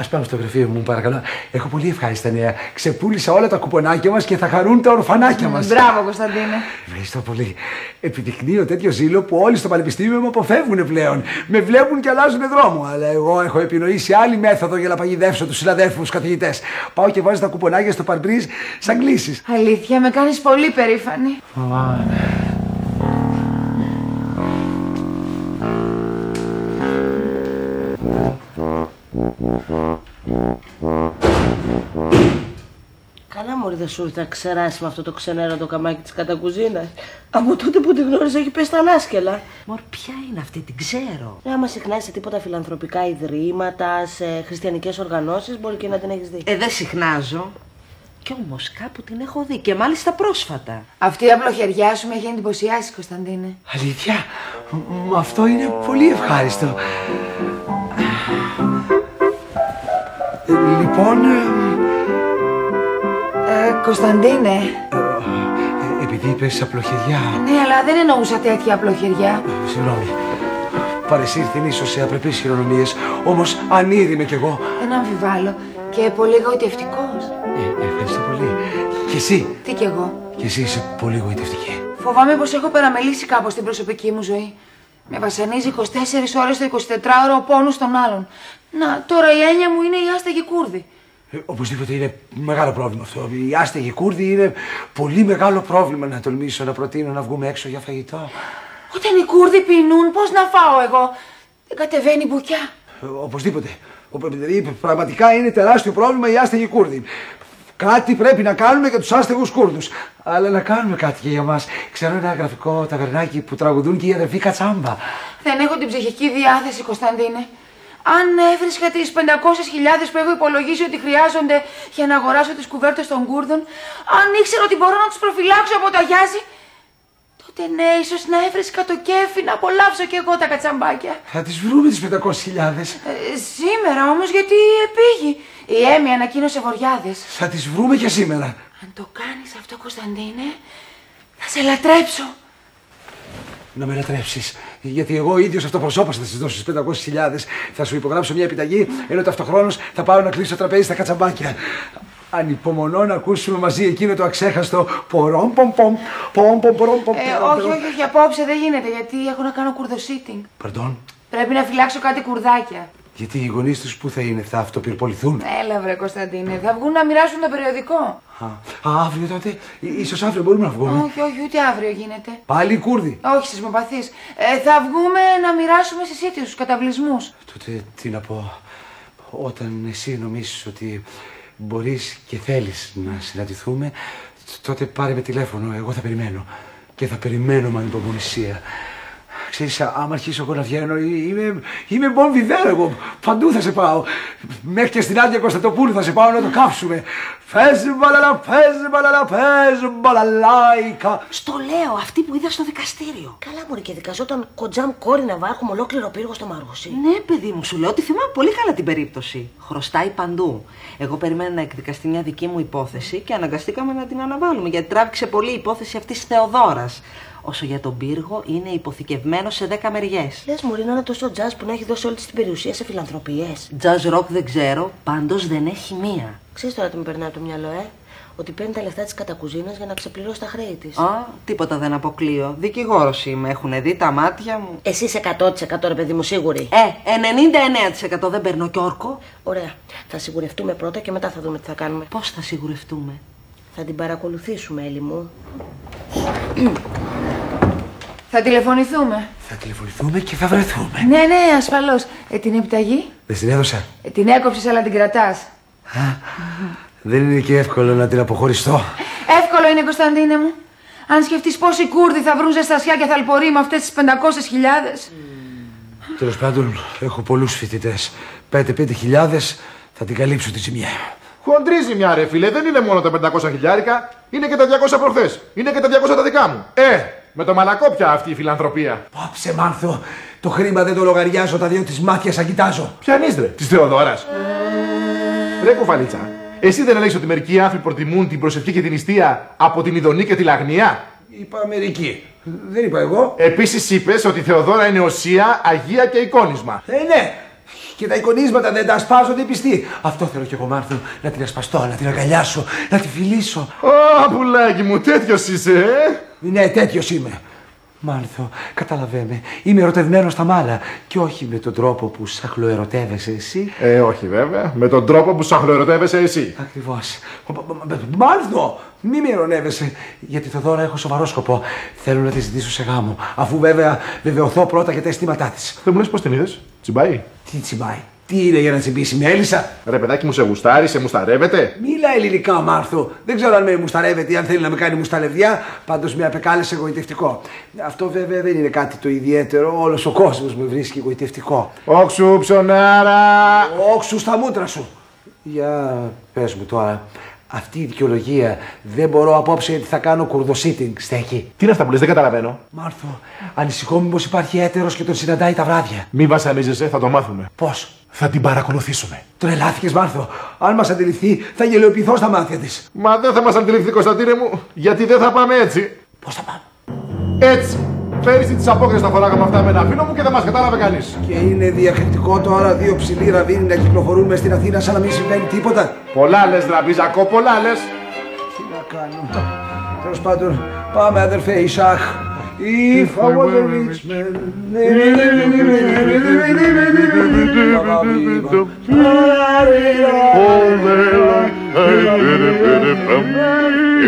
Α πάμε στο γραφείο μου, παρακαλώ. Έχω πολύ ευχάριστα νέα. Ξεπούλησα όλα τα κουπονάκια μας και θα χαρούν τα ορφανάκια μας. Μπράβο Κωνσταντίνε. Ευχαριστώ πολύ. Επιδεικνύω τέτοιο ζήλο που όλοι στο πανεπιστήμιο με αποφεύγουν πλέον. Με βλέπουν και αλλάζουν δρόμο. Αλλά εγώ έχω επινοήσει άλλη μέθοδο για να παγιδεύσω τους συναδέλφου καθηγητές. Πάω και βάζω τα κουπονάκια στο παρμπρίζ σαν κλήσει. Αλήθεια, με κάνεις πολύ περήφανη. Καλά μωρή δεν σου ήρθε να ξεράσει με αυτό το ξενέρο το καμάκι της κατακουζίνας. Από τότε που την γνώριζα έχει πέσει τα ανάσκελα. Μωρ, ποια είναι αυτή, την ξέρω. Ε, άμα συχνάς σε τίποτα φιλανθρωπικά ιδρύματα, σε χριστιανικές οργανώσεις, μπορεί και να την έχεις δει. Ε, δεν συχνάζω. Κι όμως κάπου την έχω δει και μάλιστα πρόσφατα. Αυτή η απλοχεριά σου με έχει εντυπωσιάσει Κωνσταντίνε. Αλήθεια. Μ, αυτό είναι πολύ ευχάριστο. Ε, Λοιπόν, ε, Ε, Κωνσταντίνε. ε, επειδή είπες απλοχεριά, Ναι, αλλά δεν εννοούσα τέτοια απλοχεριά. συγγνώμη, παρεσύρθην ίσως σε απρεπείς χειρονομίες, όμως αν ήδη είμαι κι εγώ, Δεν αμφιβάλλω. Και πολύ γοητευτικός. ε, ευχαριστώ πολύ. Και εσύ, Τι κι εγώ; και εσύ είσαι πολύ γοητευτική. Φοβάμαι πως έχω παραμελήσει κάπως την προσωπική μου ζωή. Με βασανίζει 24 ώρες το 24ωρο ο πόνος των άλλων. Να, τώρα η έννοια μου είναι η άσταγη Κούρδη. Ε, οπωσδήποτε είναι μεγάλο πρόβλημα αυτό. Οι άστεγοι Κούρδοι είναι πολύ μεγάλο πρόβλημα να τολμήσω να προτείνω να βγούμε έξω για φαγητό. Όταν οι Κούρδοι πεινούν, πώς να φάω εγώ; Δεν κατεβαίνει μπουκιά. Ε, Οπωσδήποτε. Οπο- Δηλαδή, πραγματικά είναι τεράστιο πρόβλημα οι άστεγοι Κούρδοι. Κάτι πρέπει να κάνουμε για τους άστεγους Κούρδους. Αλλά να κάνουμε κάτι και για μας. Ξέρω ένα γραφικό ταβερνάκι που τραγουδούν και οι αδερφοί Κατσάμπα. Δεν έχω την ψυχική διάθεση, Κωνσταντίνε. Αν έβρισκα τις 500.000 που έχω υπολογίσει ότι χρειάζονται για να αγοράσω τις κουβέρτες των Κούρδων, αν ήξερα ότι μπορώ να τους προφυλάξω από τα γιάζι, τότε ναι, ίσως να έβρισκα το κέφι να απολαύσω κι εγώ τα κατσαμπάκια. Θα τις βρούμε τις 500.000. Ε, σήμερα όμως γιατί επήγει. Η Έμι ανακοίνωσε βοριάδες. Θα τις βρούμε και σήμερα. Αν το κάνεις αυτό, Κωνσταντίνε, θα σε λατρέψω. Να με λατρέψεις. Γιατί εγώ ίδιος αυτοπροσώπω θα σα δώσω τις 500.000. Θα σου υπογράψω μια επιταγή, ενώ ταυτοχρόνως θα πάω να κλείσω τραπέζι στα κατσαμπάκια. Ανυπομονώ να ακούσουμε μαζί εκείνο το αξέχαστο πορόμ πομ πομ πομ πομ πομ πομ Ε, όχι, όχι, όχι, απόψε δεν γίνεται γιατί έχω να κάνω κουρδοσίτινγκ. Παρντών, Πρέπει να φυλάξω κάτι κουρδάκια. γιατί οι γονείς τους που θα είναι, θα αυτοπυρποληθούν; Έλα, βρε Κωνσταντίνε, θα βγουν να μοιράσουν το περιοδικό. Α, α, αύριο τότε, ί- ίσως αύριο μπορούμε να βγούμε. Όχι, όχι, ούτε αύριο γίνεται. Πάλι οι Κούρδοι. Όχι, σεισμοπαθεί. Ε, θα βγούμε να μοιράσουμε στι ίδιε τους καταβλισμούς. Τότε τι να πω, όταν εσύ νομίζεις ότι μπορείς και θέλεις να συναντηθούμε, τότε πάρε με τηλέφωνο, εγώ θα περιμένω. Και θα περιμένω με ανυπομονησία. Ξέρεις, α- άμα αρχίσω εγώ να βγαίνω, εί- είμαι, είμαι μπομβιδέρο εγώ. Παντού θα σε πάω. Μέχρι και στην Άντια Κωνσταντοπούλου θα σε πάω να το κάψουμε. Φες μπαλαλα, φες μπαλαλα, φες μπαλαλάικα. Στο λέω, αυτή που είδα στο δικαστήριο. Καλά μωρή και δικαζόταν κοντζάμ κόρη να βάρχουμε ολόκληρο πύργο στο Μαρούσι. Ναι, παιδί μου, σου λέω ότι θυμάμαι πολύ καλά την περίπτωση. Χρωστάει παντού. Εγώ περιμένα να εκδικαστεί μια δική μου υπόθεση και αναγκαστήκαμε να την αναβάλουμε γιατί τράβηξε πολύ η υπόθεση αυτής Θεοδόρας. Όσο για τον πύργο, είναι υποθηκευμένο σε 10 μεριές. Λες μωρή να είναι τόσο τζαζ που να έχει δώσει όλη της την περιουσία σε φιλανθρωπίες. Jazz rock δεν ξέρω, πάντως δεν έχει μία. Ξέρεις τώρα τι μου περνάει από το μυαλό, ε; ότι παίρνει τα λεφτά της κατακουζίνας για να ξεπληρώσει τα χρέη της. Α, τίποτα δεν αποκλείω. Δικηγόρος είμαι. Έχουν δει τα μάτια μου. Εσύ είσαι 100% ρε παιδί μου σίγουρη. Ε, 99% δεν παίρνω κι όρκο. Ωραία. Θα σιγουρευτούμε πρώτα και μετά θα δούμε τι θα κάνουμε. Πώς θα σιγουρευτούμε; Θα την παρακολουθήσουμε, Έλλη μου. Θα τηλεφωνηθούμε. Θα τηλεφωνηθούμε και θα βρεθούμε. Ναι, ναι, ασφαλώς. Ε, την επιταγή; Δεν στην έδωσα. Ε, την έκοψες, αλλά την κρατάς. Δεν είναι και εύκολο να την αποχωριστώ. Εύκολο είναι, Κωνσταντίνε μου. Αν σκεφτείς πόσοι Κούρδοι θα βρουν ζεστασιά και θαλπορεί με αυτές τις 500.000. Τέλος πάντων, έχω πολλούς φοιτητές. Πέντε πέντε χιλιάδες θα την καλύψω τη ζημιά. Χοντρίζει μια ρε φίλε, δεν είναι μόνο τα 500 χιλιάρικα, είναι και τα 200 προχθές. Είναι και τα 200 τα δικά μου. Ε, με το μαλακό πια αυτή η φιλανθρωπία. Πάψε, Μάνθο. Το χρήμα δεν το λογαριάζω, τα δύο της μάτια σαν κοιτάζω. Ποια ρε, της Θεοδόρας. Ρε κουφαλίτσα, εσύ δεν έλεγες ότι μερικοί άνθρωποι προτιμούν την προσευχή και την νηστεία από την ειδονή και τη λαγνία; Είπα μερικοί. Δεν είπα εγώ. Επίσης είπες ότι η Θεοδόρα είναι οσία, αγία και εικόνισμα. Ε, ναι. Και τα εικονίσματα δεν τα ασπάζονται οι πιστοί. Αυτό θέλω κι εγώ, Μάρθο. Να την ασπαστώ, να την αγκαλιάσω, να τη φιλήσω. Ω, πουλάκι μου, τέτοιος είσαι, ε! Ναι, τέτοιος είμαι. Μάλθο, καταλαβαίνω. Είμαι ερωτευμένος στα μάλα. Και όχι με τον τρόπο που σαχλοερωτεύεσαι εσύ. Ε, όχι βέβαια. Με τον τρόπο που σαχλοερωτεύεσαι εσύ. Ακριβώς. Μάλθο, μη με ειρωνεύεσαι. Γιατί το δώρα έχω σοβαρό σκοπό. Θέλω να τη ζητήσω σε γάμο. Αφού βέβαια βεβαιωθώ πρώτα για τα αισθήματά της. Δεν μου λες πώς την είδες; Τσιμπάει; Τι τσιμπάει; Τι είναι για να τσιμπήσει, μέλισσα. Ρε παιδάκι μου σε γουστάρεις, σε μουσταρεύεται. Μίλα ελληνικά ο Μάρθο. Δεν ξέρω αν με μουσταρεύεται ή αν θέλει να με κάνει μουσταλευδιά. Πάντως με απεκάλεσε εγωιτευτικό. Αυτό βέβαια δεν είναι κάτι το ιδιαίτερο. Όλος ο κόσμος με βρίσκει εγωιτευτικό. Όξου ψωνάρα. Όξου στα μούτρα σου. Για πες μου τώρα. Αυτή η δικαιολογία δεν μπορώ απόψε γιατί θα κάνω κουρδοσίτινγκ. Στέκει. Τι είναι αυτά που λες, δεν καταλαβαίνω. Μάρθο, ανησυχώ μήπως υπάρχει έτερος και τον συναντάει τα βράδια. Μη βασανίζεσαι, θα το μάθουμε. Πώς; Θα την παρακολουθήσουμε. Τρελάθηκες, Μάρθο. Αν μας αντιληφθεί, θα γελιοποιηθώ στα μάτια της. Μα δεν θα μας αντιληφθεί, Κωνσταντίνε μου, γιατί δεν θα πάμε έτσι. Πώς θα πάμε; Έτσι. Πέρυσι τι απόκριε τα φοράγαμε αυτά με ένα φίλο μου και δεν μα κατάλαβε κανεί. Και είναι διακριτικό τώρα δύο ψηλοί ραβίνοι να κυκλοφορούν με στην Αθήνα σαν να μην συμβαίνει τίποτα. Πολλά λε, Δραμπίζακο, πολλά λε. Τι να κάνω. Τέλο πάντων, πάμε αδερφέ Ισάχ. If I was a rich man.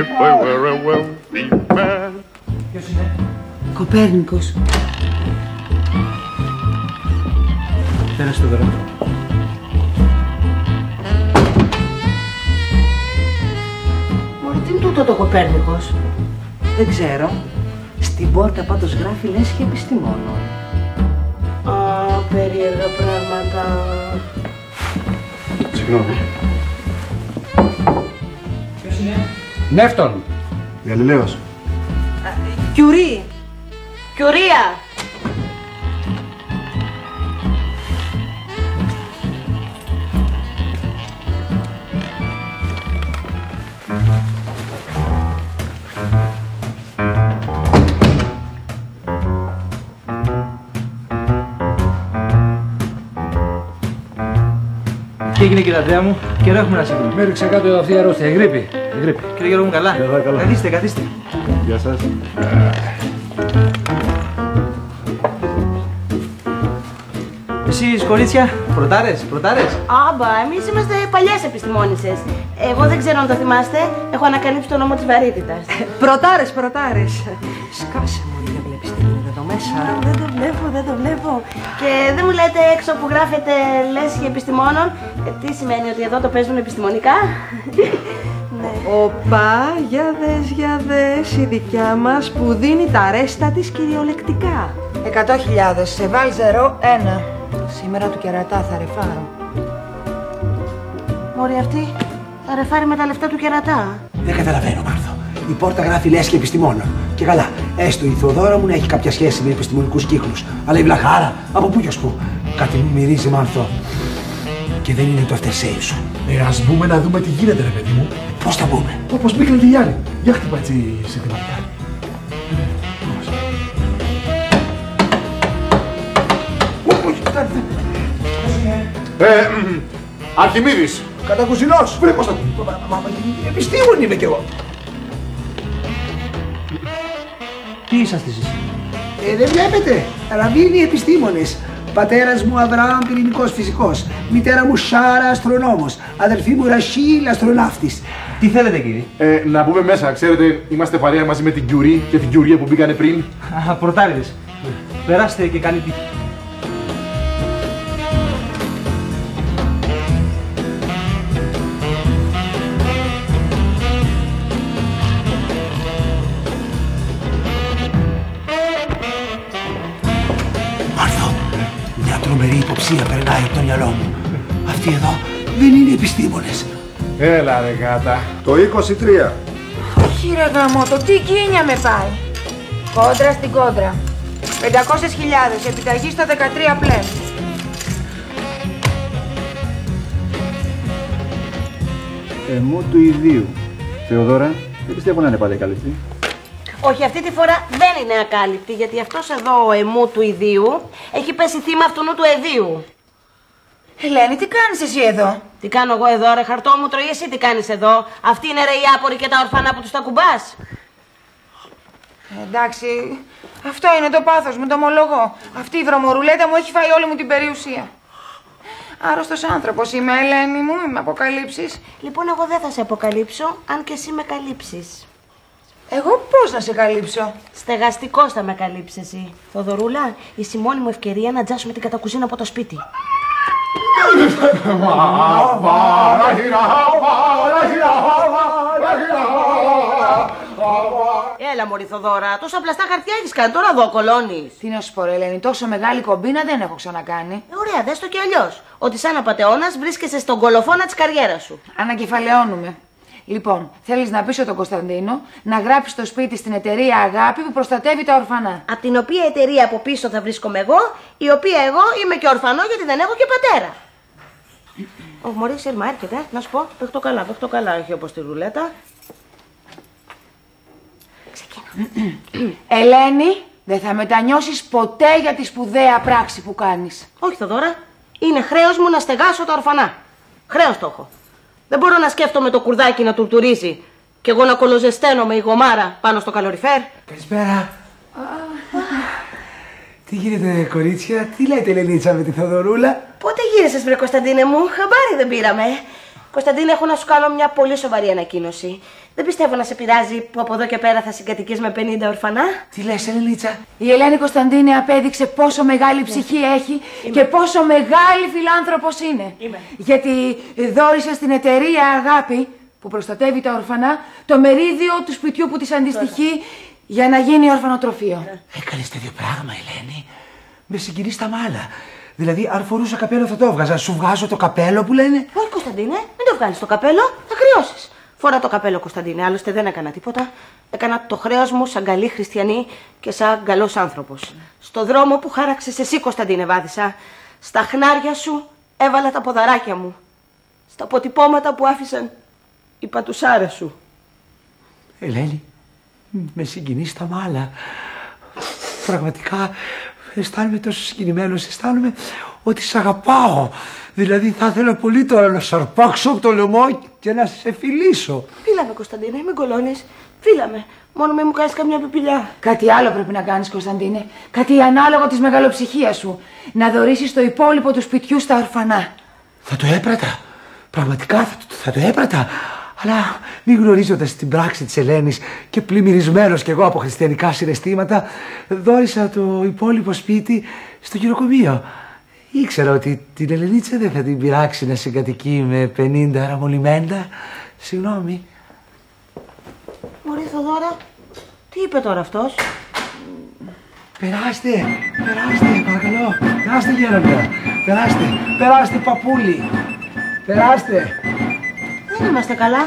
If I were a wealthy man. Κοπέρνικος. Πέρασε το δρόμο. Μωρή, τι είναι τούτο το Κοπέρνικος; Δεν ξέρω. Στην πόρτα πάντως γράφει λέσχη επιστημόνων. Α, περίεργα πράγματα. Συγγνώμη. Ποιος είναι; Νεύτων. Γαλιλαίος. Κιουρί. Κιουρία! Τι έγινε κύριε Αντρέα μου, καιρό έχουμε να σηκούμε. Με ρίξε κάτω αυτή η αρρώστια. Η γρήπη. Η γρήπη. Κύριε Γιώργο μου καλά. Καλά, καλά. Καθίστε, καθίστε. Γεια σας. Εσείς κορίτσια, πρωτάρες, πρωτάρες. Άμπα, εμείς είμαστε παλιέ επιστημόνισσες. Εγώ δεν ξέρω αν το θυμάστε, έχω ανακαλύψει το νόμο της βαρύτητας. Πρωτάρες, πρωτάρες. Σκάσε μου, δεν βλέπεις τι είναι εδώ μέσα. δεν το βλέπω, δεν το βλέπω. Και δεν μου λέτε έξω που γράφεται λέσχη επιστημόνων, ε, τι σημαίνει ότι εδώ το παίζουν επιστημονικά; ναι. Οπα, για δες, για δες, η δικιά μας που δίνει τα ρέστα της κυριολεκτικά. Εκατό χιλιάδες. Σε βάλ ζερό, ένα. Σήμερα του κερατά θα ρεφάρω. Μωρή αυτή θα ρεφάρει με τα λεφτά του κερατά. Δεν καταλαβαίνω, Μάρθο. Η πόρτα γράφει λέσχη επιστημόνων. Και καλά, έστω η Θεοδόρα μου να έχει κάποια σχέση με επιστημονικούς κύκλους. Αλλά η βλαχάρα, από πού κι που. Κάτι μου μυρίζει, Μάρθο. Και δεν είναι το aftershave σου. Ε, ας μπούμε να δούμε τι γίνεται, ρε παιδί μου. Πώς θα μπούμε; Όπως μπήκαν και οι άλλοι. Για χτύπα έτσι συντηματικά. Ε, μ, Αρχιμίδης, Κατακουζινός. Βρε Κώστα. Μα, μα, μα, επιστήμον είμαι κι εγώ. Τι είσαστε εσείς; Ε, δεν βλέπετε. Ραβίνοι επιστήμονες. Πατέρας μου Αβραάμ πυρηνικός φυσικός. Μητέρα μου Σάρα αστρονόμος. Αδερφή μου Ρασίλ αστροναύτης. Τι θέλετε κύριε; Ε, να πούμε μέσα, ξέρετε, είμαστε παρέα μαζί με την Κιουρί και την Κιουρία που μπήκανε πριν. Α, πρωτάριδες. Περάστε και κάνετε. Μάρθο, τρομερή υποψία περνάει από το μυαλό μου. Αυτοί εδώ δεν είναι επιστήμονες. Έλα ρε γάτα. Το 23. Όχι ρε γαμώτο, τι κίνια με πάει. Κόντρα στην κόντρα. 500.000, επιταγή στο 13 πλέον. Εμού του ιδίου. Θεοδώρα, δεν πιστεύω να είναι πάλι καλή. Όχι, αυτή τη φορά δεν είναι ακάλυπτη, γιατί αυτός εδώ ο εμού του ιδίου έχει πέσει θύμα αυτού του εδίου. Ελένη, τι κάνεις εσύ εδώ; Τι κάνω εγώ εδώ, ρε χαρτό μου, τρώει εσύ τι κάνεις εδώ. Αυτή είναι ρε οι άποροι και τα ορφανά που τους τα κουμπάς. Εντάξει, αυτό είναι το πάθος μου, το ομολογώ. Αυτή η βρωμορουλέτα μου έχει φάει όλη μου την περιουσία. Άρρωστος άνθρωπος είμαι, Ελένη μου, μην με αποκαλύψεις. Λοιπόν, εγώ δεν θα σε αποκαλύψω, αν και εσύ με καλύψεις. Εγώ πώς να σε καλύψω; Στεγαστικός θα με καλύψεις εσύ. Θοδωρούλα, η μόνη μου ευκαιρία να τζάσουμε την κατακουζίνα από το σπίτι. Έλα μωρή Θοδώρα, τόσα πλαστά χαρτιά έχεις κάνει, τώρα εδώ κολώνεις. Τι να σου πω, ρε, Ελένη, τόσο μεγάλη κομπίνα δεν έχω ξανακάνει. Ε, Ωραία, δες το κι αλλιώς. Ότι σαν απατεώνας βρίσκεσαι στον κολοφόνα της καριέρας σου. Ανακεφαλαιώνουμε. Λοιπόν, θέλεις να πείσω τον Κωνσταντίνο να γράψει το σπίτι στην εταιρεία Αγάπη που προστατεύει τα ορφανά. Από την οποία εταιρεία από πίσω θα βρίσκομαι εγώ, η οποία εγώ είμαι και ορφανό γιατί δεν έχω και πατέρα. Ο Μωρή Σέρμα έρχεται, να σου πω. Παιχτό καλά, παιχτό καλά, όχι όπως τη ρουλέτα. Ελένη, δεν θα μετανιώσεις ποτέ για τη σπουδαία πράξη που κάνεις. Όχι, Θοδώρα. Είναι χρέος μου να στεγάσω τα ορφανά. Χρέος το έχω. Δεν μπορώ να σκέφτομαι το κουρδάκι να τουρτουρίζει και εγώ να κολοζεσταίνω με η γομάρα πάνω στο καλοριφέρ. Καλησπέρα. Τι γίνεται, κορίτσια, τι λέτε, Ελενίτσα, με τη Θοδωρούλα. Πότε γύρισες, βρε Κωνσταντίνε μου, χαμπάρι δεν πήραμε. Κωνσταντίνε, έχω να σου κάνω μια πολύ σοβαρή ανακοίνωση. Δεν πιστεύω να σε πειράζει που από εδώ και πέρα θα συγκατοικείς με 50 ορφανά. Τι λες, Ελενίτσα. Η Ελένη Κωνσταντίνη απέδειξε πόσο μεγάλη ψυχή έχει και πόσο μεγάλη φιλάνθρωπος είναι. Είμαι. Γιατί δόρισε στην εταιρεία Αγάπη που προστατεύει τα ορφανά το μερίδιο του σπιτιού που της αντιστοιχεί για να γίνει ορφανοτροφείο. Έκανε τέτοιο πράγμα, Ελένη. Με συγκινείς τα μάλα. Δηλαδή, αν φορούσα καπέλο θα το έβγαζα. Σου βγάζω το καπέλο που λένε. Όχι, Κωνσταντίνε, μην το βγάλεις το καπέλο, θα χρεώσεις. Φορά το καπέλο, Κωνσταντίνε, άλλωστε δεν έκανα τίποτα. Έκανα το χρέος μου σαν καλή χριστιανή και σαν καλός άνθρωπος. Στο δρόμο που χάραξες εσύ, Κωνσταντίνε, βάδισα. Στα χνάρια σου έβαλα τα ποδαράκια μου. Στα αποτυπώματα που άφησαν οι πατουσάρες σου. Ελένη, με συγκινείς τα μάλα. Πραγματικά αισθάνομαι τόσο συγκινημένος, αισθάνομαι ότι σε αγαπάω. Δηλαδή θα ήθελα πολύ τώρα να σε αρπάξω από το λαιμό και να σε φιλήσω. Φίλαμε, Κωνσταντίνε, μην κολώνεις. Φίλαμε. Μόνο μην μου κάνεις καμιά πιπηλιά. Κάτι άλλο πρέπει να κάνεις Κωνσταντίνε. Κάτι ανάλογο της μεγαλοψυχίας σου. Να δωρίσεις το υπόλοιπο του σπιτιού στα ορφανά. Θα το έπρατα. Πραγματικά θα, το- θα το έπρατα. Αλλά μη γνωρίζοντας την πράξη της Ελένης και πλημμυρισμένος κι εγώ από χριστιανικά συναισθήματα, δόρισα το υπόλοιπο σπίτι στο γυροκομείο. Ήξερα ότι την Ελενίτσα δεν θα την πειράξει να συγκατοικεί με 50 αραμολυμένα. Συγγνώμη. Μωρή Θοδώρα, τι είπε τώρα αυτός; Περάστε, περάστε, παρακαλώ. Περάστε, γέροντα. Περάστε, περάστε, παππούλι. Περάστε. Δεν είμαστε καλά.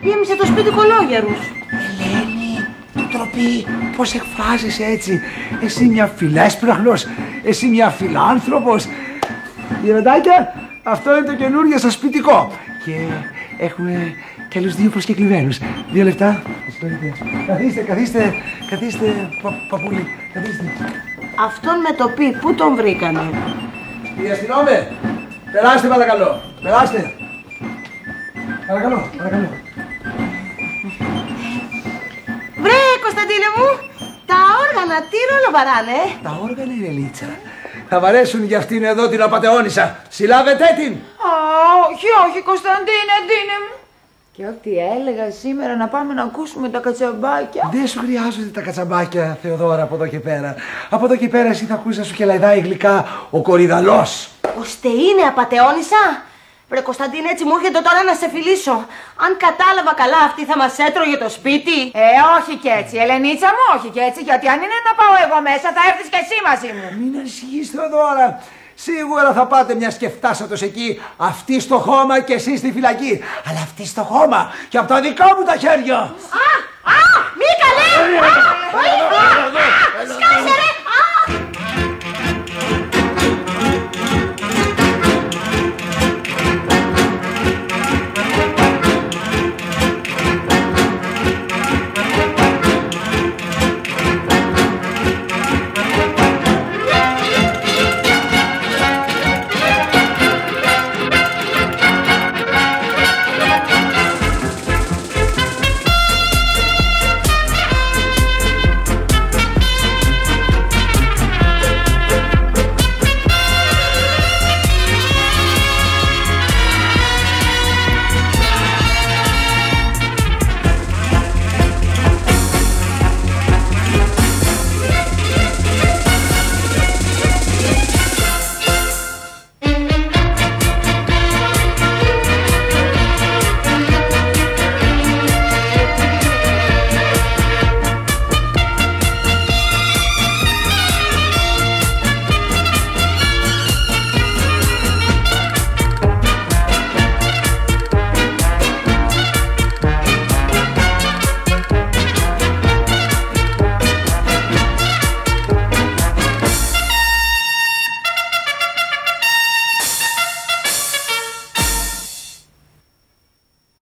Γέμισε το σπίτι κολόγερους. Ελένη, τροπή, πώς εκφράζεσαι έτσι. Εσύ μια φιλέσπραχνος, εσύ μια φιλάνθρωπος. Γεροντάκια, αυτό είναι το καινούργιο σας σπιτικό. Και έχουμε και άλλους δύο προσκεκλημένους. Δύο λεπτά. Καθίστε, καθίστε, καθίστε, πα, παππούλη, καθίστε. Αυτόν με το πει, πού τον βρήκανε; Κύριε αστυνόμες, περάστε παρακαλώ, περάστε. Παρακαλώ, παρακαλώ. Βρε, Κωνσταντίνε μου, τα όργανα τι ρόλο βαράνε; ε; Τα όργανα είναι λίτσα. Θα βαρέσουν για αυτήν εδώ την απατεώνησα. Συλλάβετε την. Α, όχι, όχι, Κωνσταντίνε, δίνε μου. Και ό,τι έλεγα σήμερα να πάμε να ακούσουμε τα κατσαμπάκια. Δεν σου χρειάζονται τα κατσαμπάκια, Θεοδώρα, από εδώ και πέρα. Από εδώ και πέρα εσύ θα ακούσει να σου κελαϊδάει γλυκά ο κορυδαλός. Ωστε είναι απατεώνησα. Ρε Κωνσταντίνε, έτσι μου έρχεται τώρα να σε φιλήσω. Αν κατάλαβα καλά, αυτή θα μα έτρωγε το σπίτι. Ε, όχι και έτσι, Ελενίτσα μου, όχι και έτσι. Γιατί αν είναι να πάω εγώ μέσα, θα έρθει και εσύ μαζί μου. Μην ανησυχεί, τώρα! Σίγουρα θα πάτε μια και φτάσατε εκεί. Αυτή στο χώμα και εσύ στη φυλακή. Αλλά αυτή στο χώμα και από τα δικά μου τα χέρια. Α, α, μη καλέ! Σκάσε!